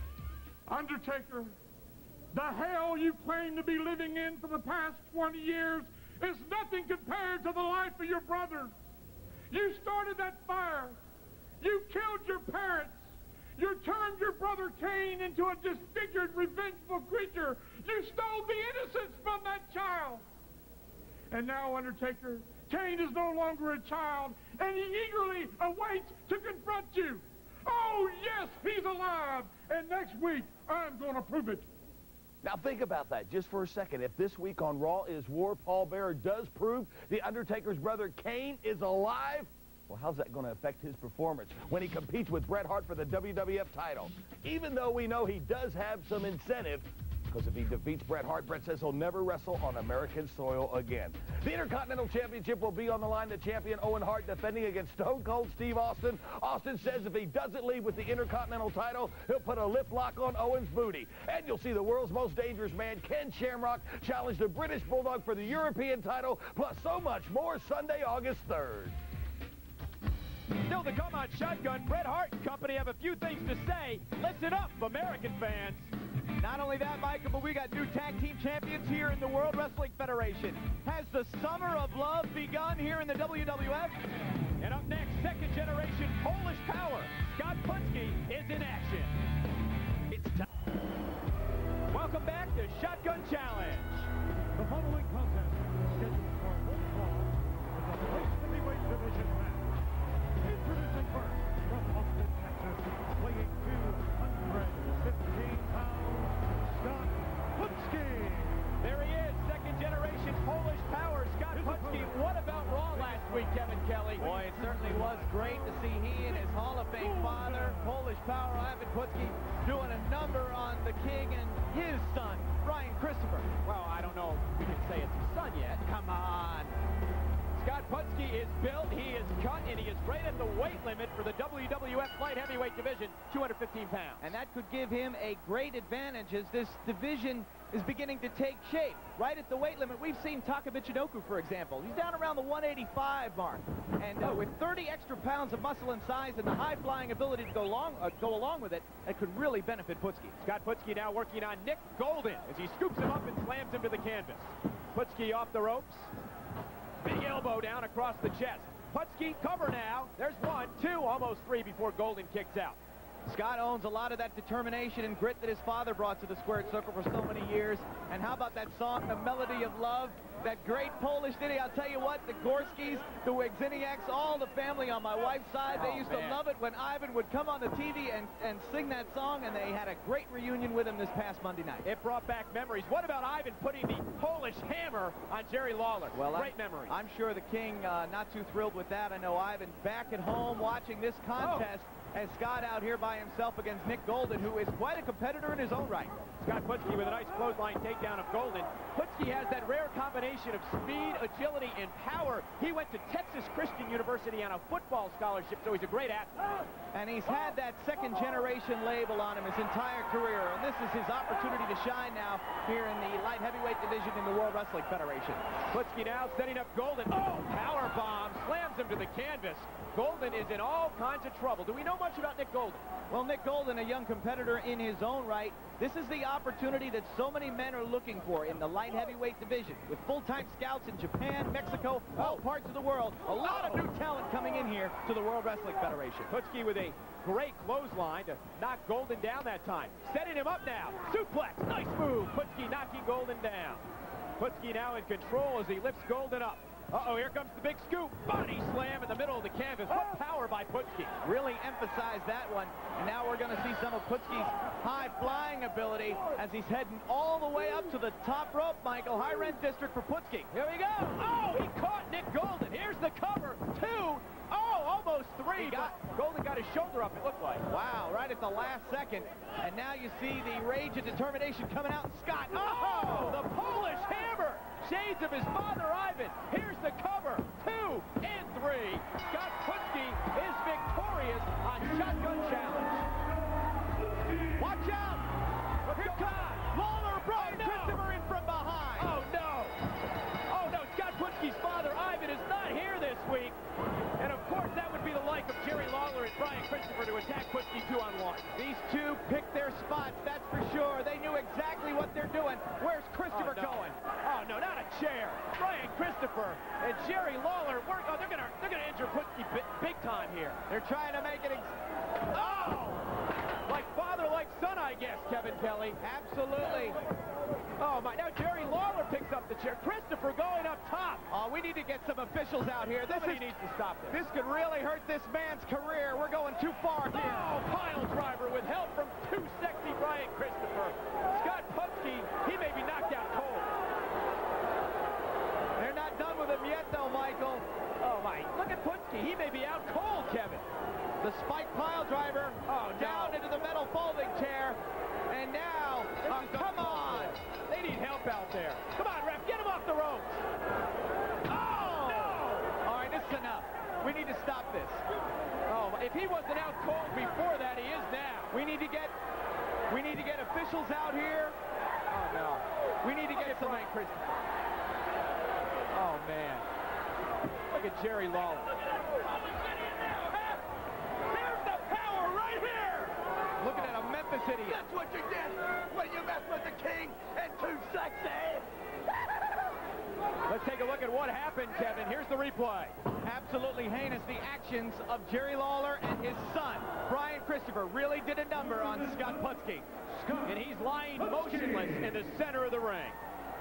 Undertaker, the hell you claim to be living in for the past 20 years is nothing compared to the life of your brother. You started that fire. You killed your parents. You turned your brother Kane into a disfigured, revengeful creature. You stole the innocence from that child. And now, Undertaker, Kane is no longer a child, and he eagerly awaits to confront you. Oh, yes, he's alive, and next week I'm going to prove it. Now think about that just for a second. If this week on Raw is War, Paul Bearer does prove The Undertaker's brother Kane is alive, well, how's that going to affect his performance when he competes with Bret Hart for the WWF title? Even though we know he does have some incentive because if he defeats Bret Hart, Bret says he'll never wrestle on American soil again. The Intercontinental Championship will be on the line. The champion Owen Hart defending against Stone Cold Steve Austin. Austin says if he doesn't leave with the Intercontinental title, he'll put a lip lock on Owen's booty. And you'll see the world's most dangerous man, Ken Shamrock, challenge the British Bulldog for the European title, plus so much more Sunday, August 3rd. Still to come on Shotgun, Bret Hart and company have a few things to say. Listen up, American fans. Not only that, Michael, but we got new tag team champions here in the World Wrestling Federation. Has the summer of love begun here in the WWF? And up next, second generation Polish power. Scott Putski is in action. It's time. Welcome back to Shotgun Challenge. The following cut, and he is right at the weight limit for the WWF Light Heavyweight Division, 215 pounds. And that could give him a great advantage as this division is beginning to take shape. Right at the weight limit, we've seen Taka Michinoku, for example. He's down around the 185 mark. And uh, with 30 extra pounds of muscle and size and the high-flying ability to go along, uh, go along with it, it could really benefit Putski. Scott Putski now working on Nick Golden as he scoops him up and slams him to the canvas. Putski off the ropes. Big elbow down across the chest. Putski cover now. There's one, two, almost three before Golden kicks out. Scott owns a lot of that determination and grit that his father brought to the squared circle for so many years. And how about that song, The Melody of Love? That great Polish ditty, I'll tell you what, the Gorskis, the Wigziniaks, all the family on my wife's side, they Oh, used man. to love it when Ivan would come on the TV and, and sing that song, and they had a great reunion with him this past Monday night. It brought back memories. What about Ivan putting the Polish hammer on Jerry Lawler? Well, Great I'm, memory. I'm sure the King uh, not too thrilled with that. I know Ivan back at home watching this contest as Scott out here by himself against Nick Golden, who is quite a competitor in his own right. Scott Putski with a nice clothesline takedown of Golden. Putski has that rare combination of speed, agility, and power. He went to Texas Christian University on a football scholarship, so he's a great athlete. And he's had that second generation label on him his entire career. And this is his opportunity to shine now here in the light heavyweight division in the World Wrestling Federation. Putski now setting up Golden. Oh, power bomb. Slams him to the canvas. Golden is in all kinds of trouble. Do we know much about Nick Golden? Well, Nick Golden, a young competitor in his own right, this is the opportunity that so many men are looking for in the light heavyweight division. With full-time scouts in Japan, Mexico, all parts of the world, a lot of new talent coming in here to the World Wrestling Federation. Putski with a great clothesline to knock Golden down that time. Setting him up now. Suplex. Nice move. Putski knocking Golden down. Putski now in control as he lifts Golden up. Uh-oh, here comes the big scoop. Body slam in the middle of the canvas. What oh. power by Putski. Really emphasized that one. And now we're going to see some of Putski's high flying ability as he's heading all the way up to the top rope, Michael. High rent district for Putski. Here we go. Oh, he caught Nick Golden. Here's the cover. Two. Oh, almost three. Got, Golden got his shoulder up, it looked like. Wow, right at the last second. And now you see the rage and determination coming out. Scott. Oh, oh. the Polish hammer. Shades of his father, Ivan. Here's the cover. Two and three. Scott Putski Christopher and Jerry Lawler. Work. Oh, they're gonna they're gonna injure Putski big, big time here. They're trying to make it. Oh, like father, like son, I guess. Kevin Kelly. Absolutely. Oh my! Now Jerry Lawler picks up the chair. Christopher going up top. Oh, we need to get some officials out here. This Somebody is, needs to stop this. this could really hurt this man's career. We're going too far here. Oh, pile driver with help from too get out here. Oh, no. We need to get at some. Brian Christopher. Oh, man. Look at Jerry Lawler. There's the power right here. Looking at a Memphis idiot. That's what you get when you mess with the king and too sexy. Let's take a look at what happened, Kevin. Here's the replay. Absolutely heinous. The actions of Jerry Lawler and his son, Brian Christopher, really did a number on Scott Putski. And he's lying motionless in the center of the ring.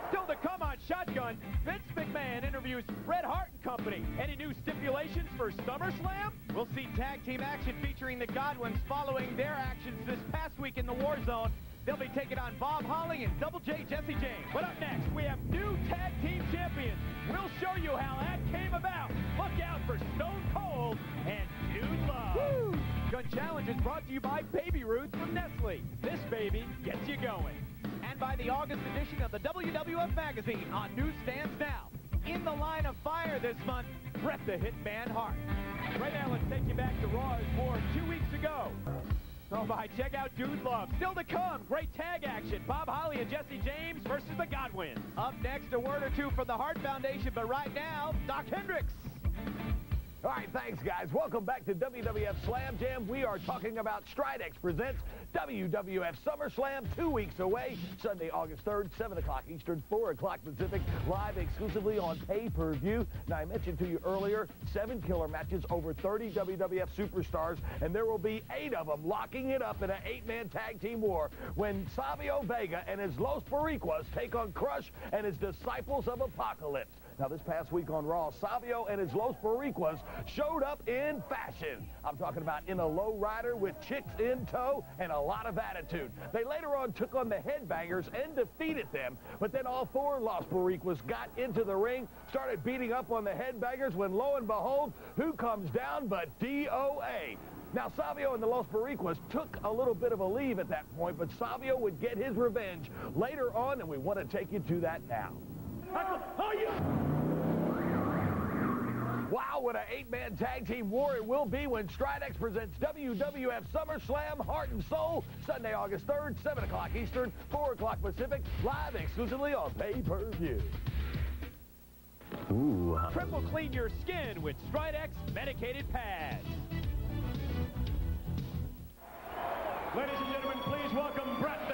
Still to come on Shotgun, Vince McMahon interviews Bret Hart and Company. Any new stipulations for SummerSlam? We'll see tag team action featuring the Godwins following their actions this past week in the War Zone. They'll be taking on Bob Holly and Double J Jesse James. But up next, we have new tag team champions. We'll show you how that came about. Look out for Stone Cold and Dude Love. Gun Challenge is brought to you by Baby Ruth from Nestle. This baby gets you going. and by the August edition of the WWF Magazine on newsstands now. In the line of fire this month, Bret the Hitman Hart. Right now, let's take you back to Raw's War two weeks ago. Oh my, check out Dude Love. Still to come, great tag action. Bob Holly and Jesse James versus the Godwins. Up next, a word or two from the Hart Foundation, but right now, Doc Hendrix. All right, thanks, guys. Welcome back to WWF Slam Jam. We are talking about Stridex presents WWF SummerSlam two weeks away, Sunday, August 3rd, 7 o'clock Eastern, 4 o'clock Pacific, live exclusively on pay-per-view. Now, I mentioned to you earlier, seven killer matches, over 30 WWF superstars, and there will be eight of them locking it up in an eight-man tag team war when Savio Vega and his Los Boricuas take on Crush and his Disciples of Apocalypse. Now, this past week on Raw, Savio and his Los Boricuas showed up in fashion. I'm talking about in a low rider with chicks in tow and a lot of attitude. They later on took on the Headbangers and defeated them, but then all four Los Boricuas got into the ring, started beating up on the Headbangers when, lo and behold, who comes down but DOA? Now, Savio and the Los Boricuas took a little bit of a leave at that point, but Savio would get his revenge later on, and we want to take you to that now. Wow, what an eight-man tag team war it will be when Stridex presents WWF SummerSlam Heart and Soul, Sunday, August 3rd, 7 o'clock Eastern, 4 o'clock Pacific, live exclusively on pay-per-view. Ooh. Triple clean your skin with Stridex medicated pads. Ladies and gentlemen, please welcome Bret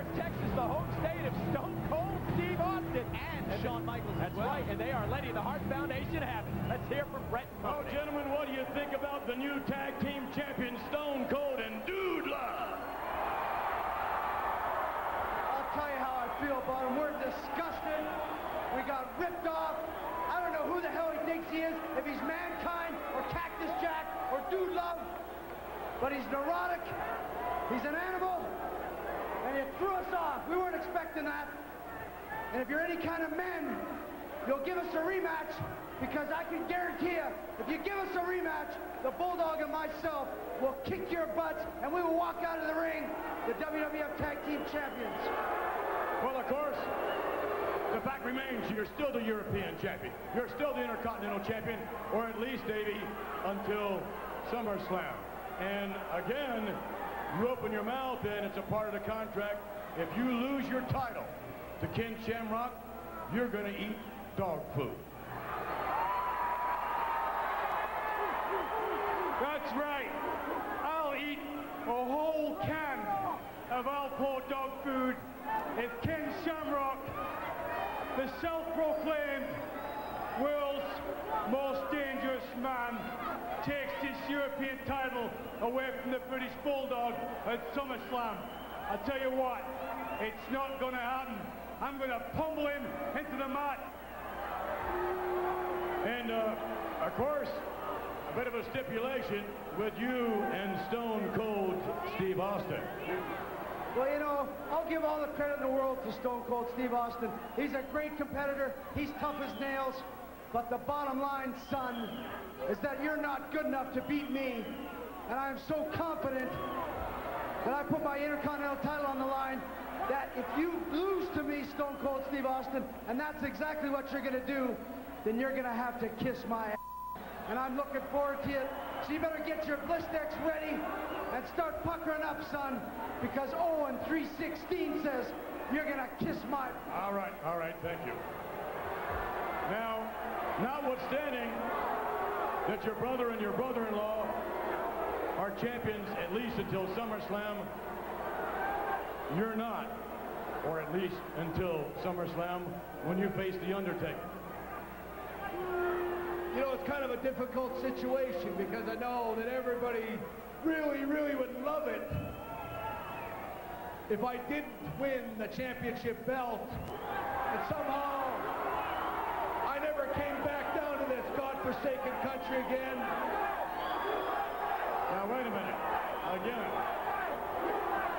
Texas, you're any kind of men, you'll give us a rematch because I can guarantee you, if you give us a rematch, the Bulldog and myself will kick your butts and we will walk out of the ring the WWF Tag Team Champions. Well, of course, the fact remains you're still the European champion. You're still the Intercontinental champion, or at least, Davey, until SummerSlam. And again, you open your mouth and it's a part of the contract. If you lose your title to Ken Shamrock, you're going to eat dog food. That's right. I'll eat a whole can of Alpo dog food if Ken Shamrock, the self-proclaimed world's most dangerous man, takes this European title away from the British Bulldog at SummerSlam. I tell you what, it's not going to happen. I'm going to pummel him into the mat. And, uh, of course, a bit of a stipulation with you and Stone Cold Steve Austin. Well, you know, I'll give all the credit in the world to Stone Cold Steve Austin. He's a great competitor. He's tough as nails. But the bottom line, son, is that you're not good enough to beat me. And I'm so confident that I put my Intercontinental title on the line that if you lose to me, Stone Cold Steve Austin, and that's exactly what you're going to do, then you're going to have to kiss my ass. And I'm looking forward to it. So you better get your Blistex ready and start puckering up, son, because Owen 316 says you're going to kiss my... All right, all right, thank you. Now, notwithstanding that your brother and your brother-in-law are champions at least until SummerSlam, you're not, or at least until SummerSlam when you face The Undertaker. You know, it's kind of a difficult situation because I know that everybody really, really would love it if I didn't win the championship belt and somehow I never came back down to this godforsaken country again. Now, wait a minute. Again,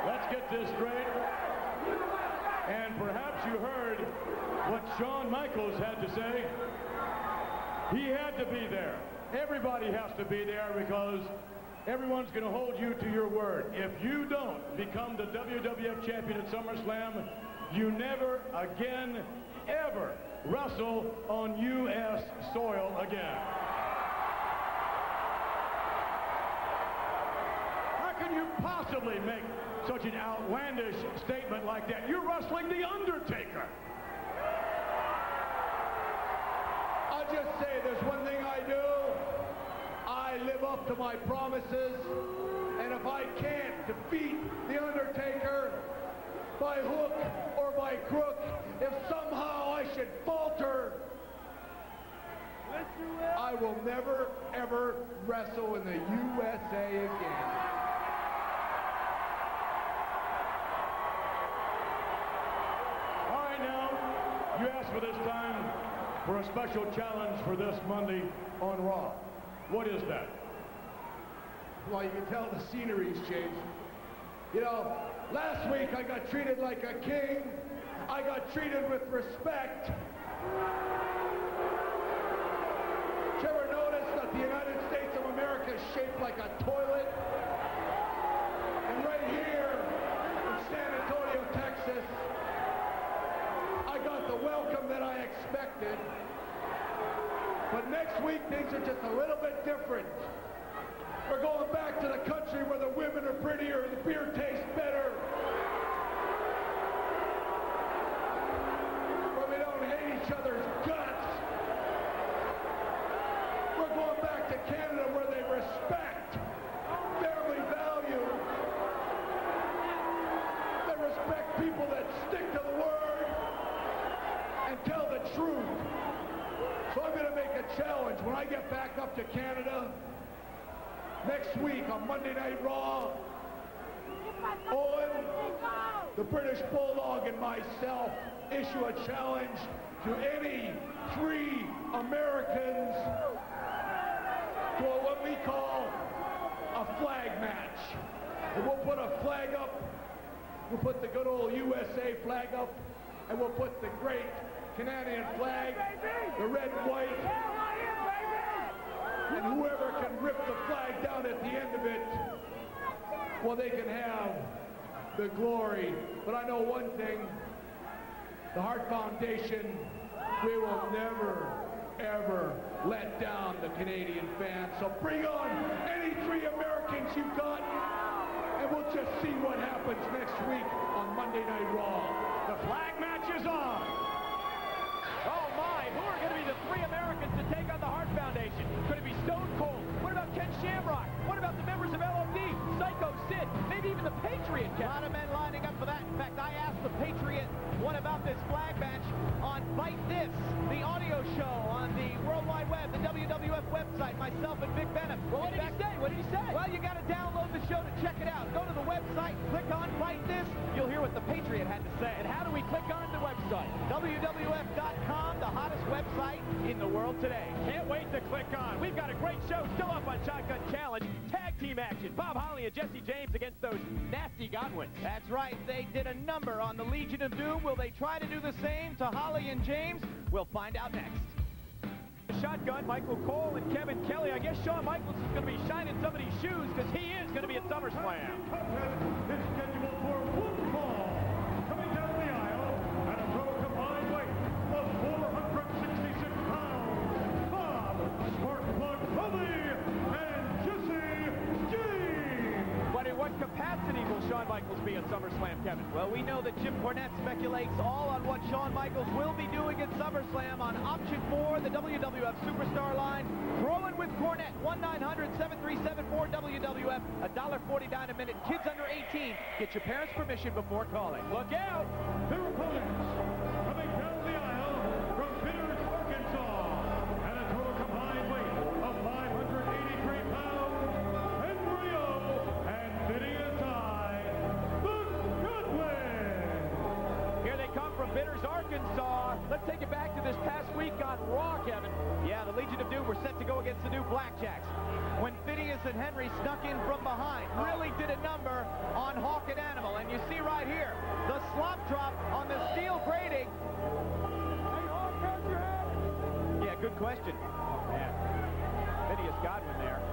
let's get this straight. And perhaps you heard what Shawn Michaels had to say. He had to be there. Everybody has to be there because everyone's going to hold you to your word. If you don't become the WWF champion at SummerSlam, you never again, ever wrestle on U.S. soil again. How can you possibly make such an outlandish statement like that? You're wrestling The Undertaker. I'll just say there's one thing I do. I live up to my promises. And if I can't defeat The Undertaker by hook or by crook, if somehow I should falter, I will never, ever wrestle in the USA again. All right, now, you asked for this time for a special challenge for this Monday on Raw. What is that? Well, you can tell the scenery's changed. You know, last week I got treated like a king. I got treated with respect. Did you ever notice that the United States of America is shaped like a toilet? And right here in San Antonio, Texas, I got the welcome that I expected. But next week, things are just a little bit different. We're going back to the country where the women are prettier, and the beer tastes better. Where we don't hate each other's guts. We're going back to Canada Monday Night Raw. Owen, the British Bulldog, and myself issue a challenge to any three Americans to what we call a flag match. And we'll put a flag up. We'll put the good old USA flag up, and we'll put the great Canadian flag, the red and white, and whoever can rip the flag down at the end of it, well, they can have the glory. But I know one thing, the Hart Foundation, we will never, ever let down the Canadian fans. So bring on any three Americans you've got, and we'll just see what happens next week on Monday Night Raw. The flag match is on. The Patriot? A lot of men lining up for that. In fact, I asked the Patriot what about this flag match on Fight This, the audio show on the World Wide Web, the WWF website, myself and Vic Venom. Well, what did he say? What did he say? Well, you got to download the show to check it out. Go to the website, click on Fight This. You'll hear what the Patriot had to say. And how do we click on the website? WWF.com, the hottest website in the world today. Can't wait to click on. We've got a great show still up on Shotgun Challenge. Tag team action. Bob Holly and Jesse against those nasty Godwins. That's right. They did a number on the Legion of Doom. Will they try to do the same to Holly and James? We'll find out next. Shotgun, Michael Cole and Kevin Kelly. I guess Shawn Michaels is going to be shining somebody's shoes because he is going to be at SummerSlam. Kevin? Well, we know that Jim Cornette speculates all on what Shawn Michaels will be doing at SummerSlam on option four, the WWF Superstar line. Throwing with Cornette, 1-900-737-4WWF, $1.49 a minute. Kids under 18, get your parents' permission before calling. Look out! Opponents set to go against the new Blackjacks. When Phineas and Henry snuck in from behind, really did a number on Hawk and Animal. And you see right here, the slop drop on the steel grating. Yeah, good question. Oh, man, Phineas Godwin there. Oh,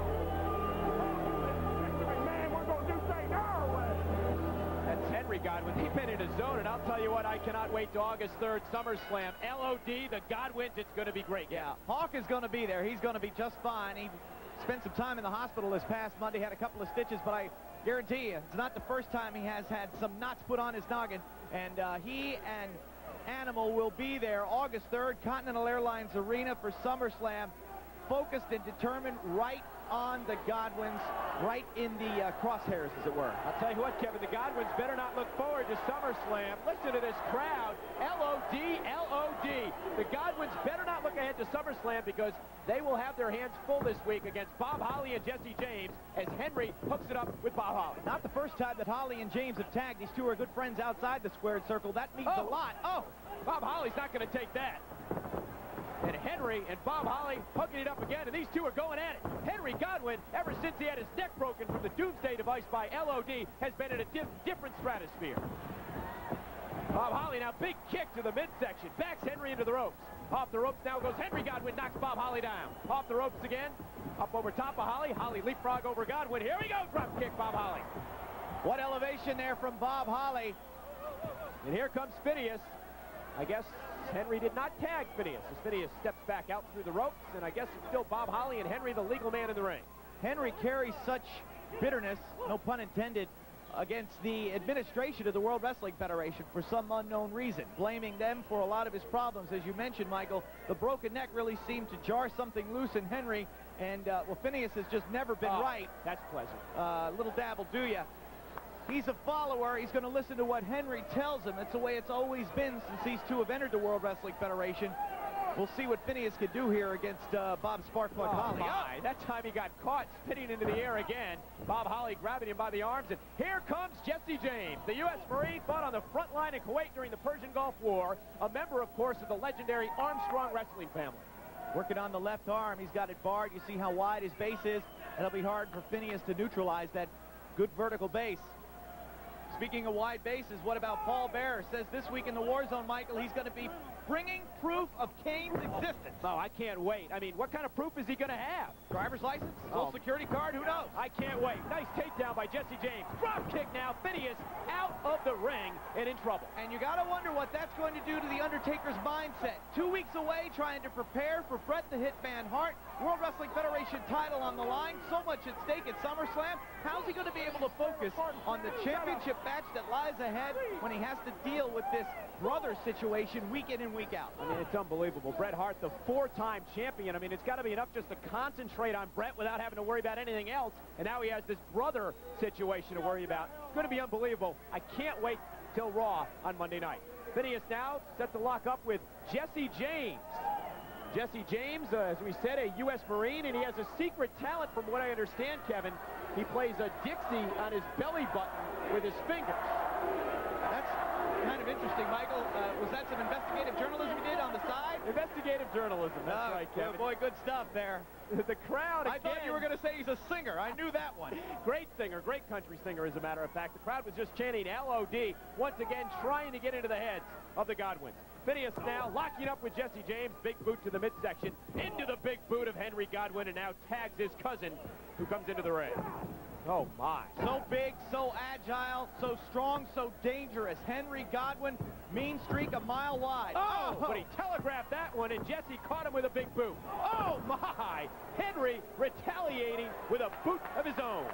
man, we're going to do things our way. Henry Godwin. He's been in his zone, and I'll tell you what, I cannot wait to August 3rd, SummerSlam. LOD, the Godwins, it's going to be great. Yeah, Hawk is going to be there. He's going to be just fine. He spent some time in the hospital this past Monday, had a couple of stitches, but I guarantee you, it's not the first time he has had some knots put on his noggin. And uh, he and Animal will be there August 3rd, Continental Airlines Arena for SummerSlam, focused and determined right on the Godwins, right in the uh, crosshairs, as it were. I'll tell you what, Kevin, the Godwins better not look forward to SummerSlam. Listen to this crowd. L-O-D, L-O-D. The Godwins better not look ahead to SummerSlam because they will have their hands full this week against Bob Holly and Jesse James as Henry hooks it up with Bob Holly. Not the first time that Holly and James have tagged. These two are good friends outside the squared circle. That means Oh. a lot. Oh, Bob Holly's not going to take that. And Henry and Bob Holly hooking it up again, and these two are going at it. Henry Godwin, ever since he had his neck broken from the Doomsday device by LOD, has been in a di different stratosphere. Bob Holly now big kick to the midsection, backs Henry into the ropes. Off the ropes now goes Henry Godwin, knocks Bob Holly down. Off the ropes again, up over top of Holly. Holly leapfrog over Godwin. Here we go, drop kick, Bob Holly. what elevation there from Bob Holly. And here comes Phineas. I guess Henry did not tag Phineas as Phineas steps back out through the ropes, and I guess it's still Bob Holly and Henry, the legal man in the ring. Henry carries such bitterness, no pun intended, against the administration of the World Wrestling Federation for some unknown reason, blaming them for a lot of his problems. As you mentioned, Michael, the broken neck really seemed to jar something loose in Henry, and, uh, well, Phineas has just never been Oh, right. That's pleasant. Uh, little dabble do ya. He's a follower. He's going to listen to what Henry tells him. It's the way it's always been since these two have entered the World Wrestling Federation. We'll see what Phineas can do here against uh, Bob Sparkplug Oh, Holly. my. That time he got caught spinning into the air again. Bob Holly grabbing him by the arms, and here comes Jesse James. The U.S. Marine fought on the front line in Kuwait during the Persian Gulf War, a member, of course, of the legendary Armstrong wrestling family. Working on the left arm. He's got it barred. You see how wide his base is. and It'll be hard for Phineas to neutralize that good vertical base. Speaking of wide bases, what about Paul Bearer? Says this week in the War Zone, Michael, he's going to be bringing proof of Kane's existence. Oh, I can't wait. I mean, what kind of proof is he going to have? Driver's license? Social Oh. security card? Who knows? I can't wait. Nice takedown by Jesse James. Drop kick now. Phineas out of the ring and in trouble. And you got to wonder what that's going to do to The Undertaker's mindset. Two weeks away trying to prepare for Bret the Hitman Hart. World Wrestling Federation title on the line. So much at stake at SummerSlam. How's he going to be able to focus on the championship match that lies ahead when he has to deal with this brother situation week in and week out? I mean, it's unbelievable. Bret Hart, the four-time champion. I mean, it's got to be enough just to concentrate on Bret without having to worry about anything else. And now he has this brother situation to worry about. It's going to be unbelievable. I can't wait till Raw on Monday night. Phineas now set to lock up with Jesse James. Jesse James, uh, as we said, a U.S. Marine, and he has a secret talent from what I understand, Kevin. He plays a Dixie on his belly button with his fingers. That's kind of interesting, Michael. Uh, was that some investigative journalism you did on the side? Investigative journalism, that's Ah, right, Kevin. Boy, good stuff there. the crowd I thought you were going to say he's a singer. I knew that one. Great singer, great country singer, as a matter of fact. The crowd was just chanting LOD, once again trying to get into the heads of the Godwins. Phineas now locking up with Jesse James, big boot to the midsection, into the big boot of Henry Godwin, and now tags his cousin, who comes into the ring. Oh, my. So big, so agile, so strong, so dangerous. Henry Godwin, mean streak a mile wide. Oh! oh, but he telegraphed that one, and Jesse caught him with a big boot. Oh, my! Henry retaliating with a boot of his own.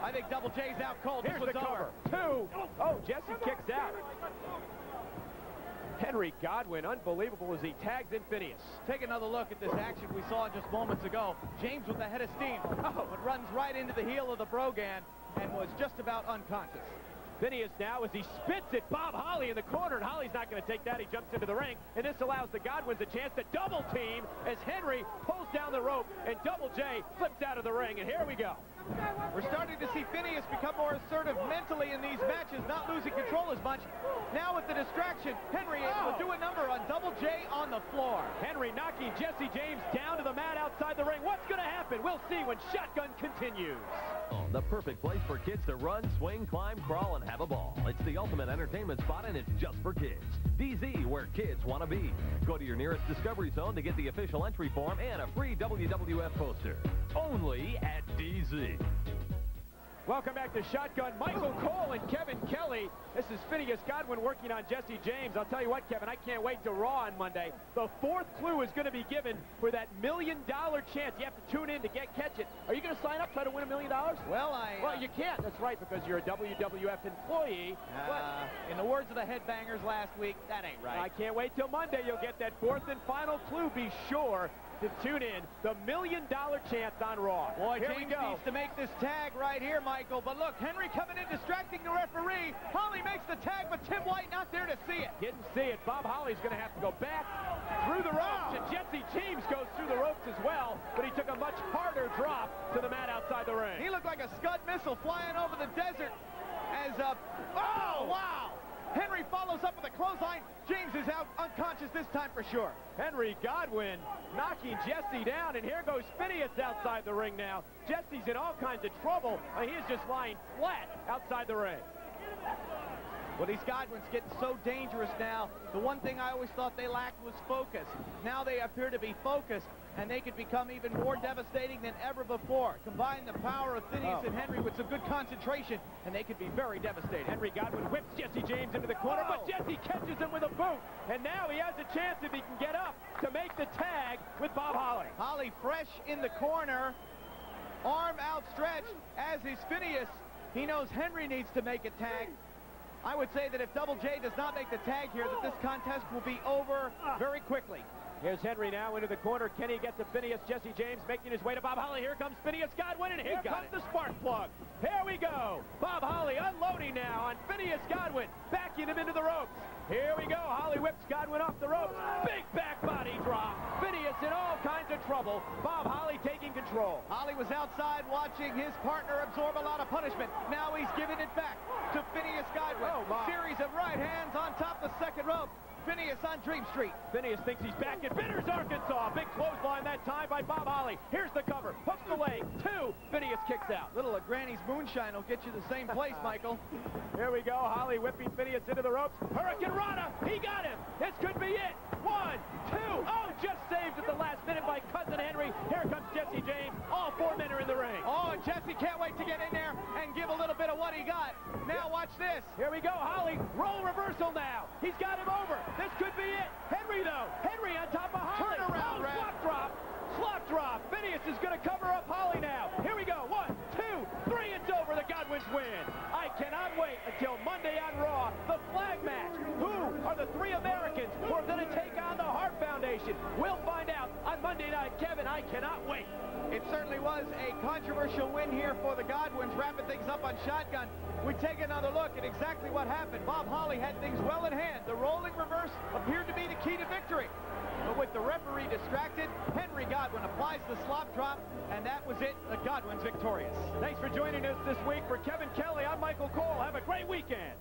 I think Double J's out cold. Here's this the cover. over. Two. Oh, Jesse kicks out. Henry Godwin, unbelievable as he tags in Phineas. Take another look at this action we saw just moments ago. James with the head of steam. Oh, it runs right into the heel of the Brogan and was just about unconscious. Phineas now as he spits at Bob Holly in the corner, and Holly's not going to take that. He jumps into the ring, and this allows the Godwins a chance to double team as Henry pulls down the rope, and Double J flips out of the ring, and here we go. We're starting to see Phineas become more assertive mentally in these matches, not losing control as much. Now with the distraction, Henry able to oh. do a number on Double J on the floor. Henry knocking Jesse James down to the mat outside the ring. What's going to happen? We'll see when Shotgun continues. Oh, the perfect place for kids to run, swing, climb, crawl, and have a ball. It's the ultimate entertainment spot, and it's just for kids. DZ, where kids want to be. Go to your nearest Discovery Zone to get the official entry form and a free WWF poster. Only at DZ. Welcome back to Shotgun. Michael Cole and Kevin Kelly. This is Phineas Godwin working on Jesse James. I'll tell you what, Kevin, I can't wait to Raw on Monday. The fourth clue is going to be given for that million dollar chance. You have to tune in to get catch it. Are you going to sign up, try to win a million dollars? Well, I... Well, you can't. That's right, because you're a WWF employee. but Uh, in the words of the headbangers last week, that ain't right. I can't wait till Monday. You'll get that fourth and final clue. Be sure to tune in. The million dollar chance on Raw. Boy, here James we go. needs to make this tag right here, Michael. But look, Henry coming in, distracting the referee. Holly makes the tag, but Tim White not there to see it. Didn't see it. Bob Holly's going to have to go back through the ropes. And Jesse James goes through the ropes as well, but he took a much harder drop to the mat outside the ring. He looked like a Scud missile flying over the desert as a... Oh, wow! Henry follows up with a clothesline. James is out unconscious this time for sure. Henry Godwin knocking Jesse down, and here goes Phineas outside the ring now. Jesse's in all kinds of trouble, and he is just lying flat outside the ring. Well, these Godwins getting so dangerous now. The one thing I always thought they lacked was focus. Now they appear to be focused, and they could become even more devastating than ever before. Combine the power of Phineas Oh. and Henry with some good concentration, and they could be very devastating. Henry Godwin whips Jesse James into the corner, but Oh. Jesse catches him with a boot. And now he has a chance, if he can get up, to make the tag with Bob Holly. Holly fresh in the corner, arm outstretched, as is Phineas. He knows Henry needs to make a tag. I would say that if Double J does not make the tag here, that this contest will be over very quickly. Here's Henry now into the corner. Can he get to Phineas? Jesse James making his way to Bob Holly. Here comes Phineas Godwin, and here got comes it. the spark plug. Here we go. Bob Holly unloading now on Phineas Godwin, backing him into the ropes. Here we go. Holly whips Godwin off the ropes. Big back body drop. Phineas in all kinds of trouble. Bob Holly taking control. Holly was outside watching his partner absorb a lot of punishment. Now he's giving it back to Phineas Godwin. Oh. Series of right hands on top the second rope. Phineas on Dream Street. Phineas thinks he's back in Bitters, Arkansas. Big clothesline that time by Bob Holly. Here's the cover. Hooks the leg. Two. Phineas kicks out. Little of Granny's moonshine will get you the same place, Michael. Here we go. Holly whipping Phineas into the ropes. Hurricane Rana. He got him. This could be it. One, two. Oh, just saved at the last minute by Cousin Henry. Here comes Jesse James. All four men are in the ring. Oh, and Jesse can't wait to get in there and give a little bit of what he got. Now watch this. Here we go. Holly. Roll reversal now. He's got him over. This could be it. Henry, though. Henry on top of Holly. Turnaround, oh, Red. slop drop. Slop drop. Phineas is going to cover up Holly now. Here we go. One, two, three. It's over. The Godwins win. I cannot wait until Monday on Raw. The flag match. Who are the three Americans who are going to take on the Hart Foundation? We'll find out on Monday night. Kevin, I cannot wait. It certainly was a controversial win here for the Godwins, wrapping things up on shotgun. We take another look at exactly what happened. Bob Holly had things well in hand. The rolling reverse appeared to be the key to victory. But with the referee distracted, Henry Godwin applies the slop drop, and that was it. The Godwins victorious. Thanks for joining us this week. For Kevin Kelly, I'm Michael Cole. Have a great weekend.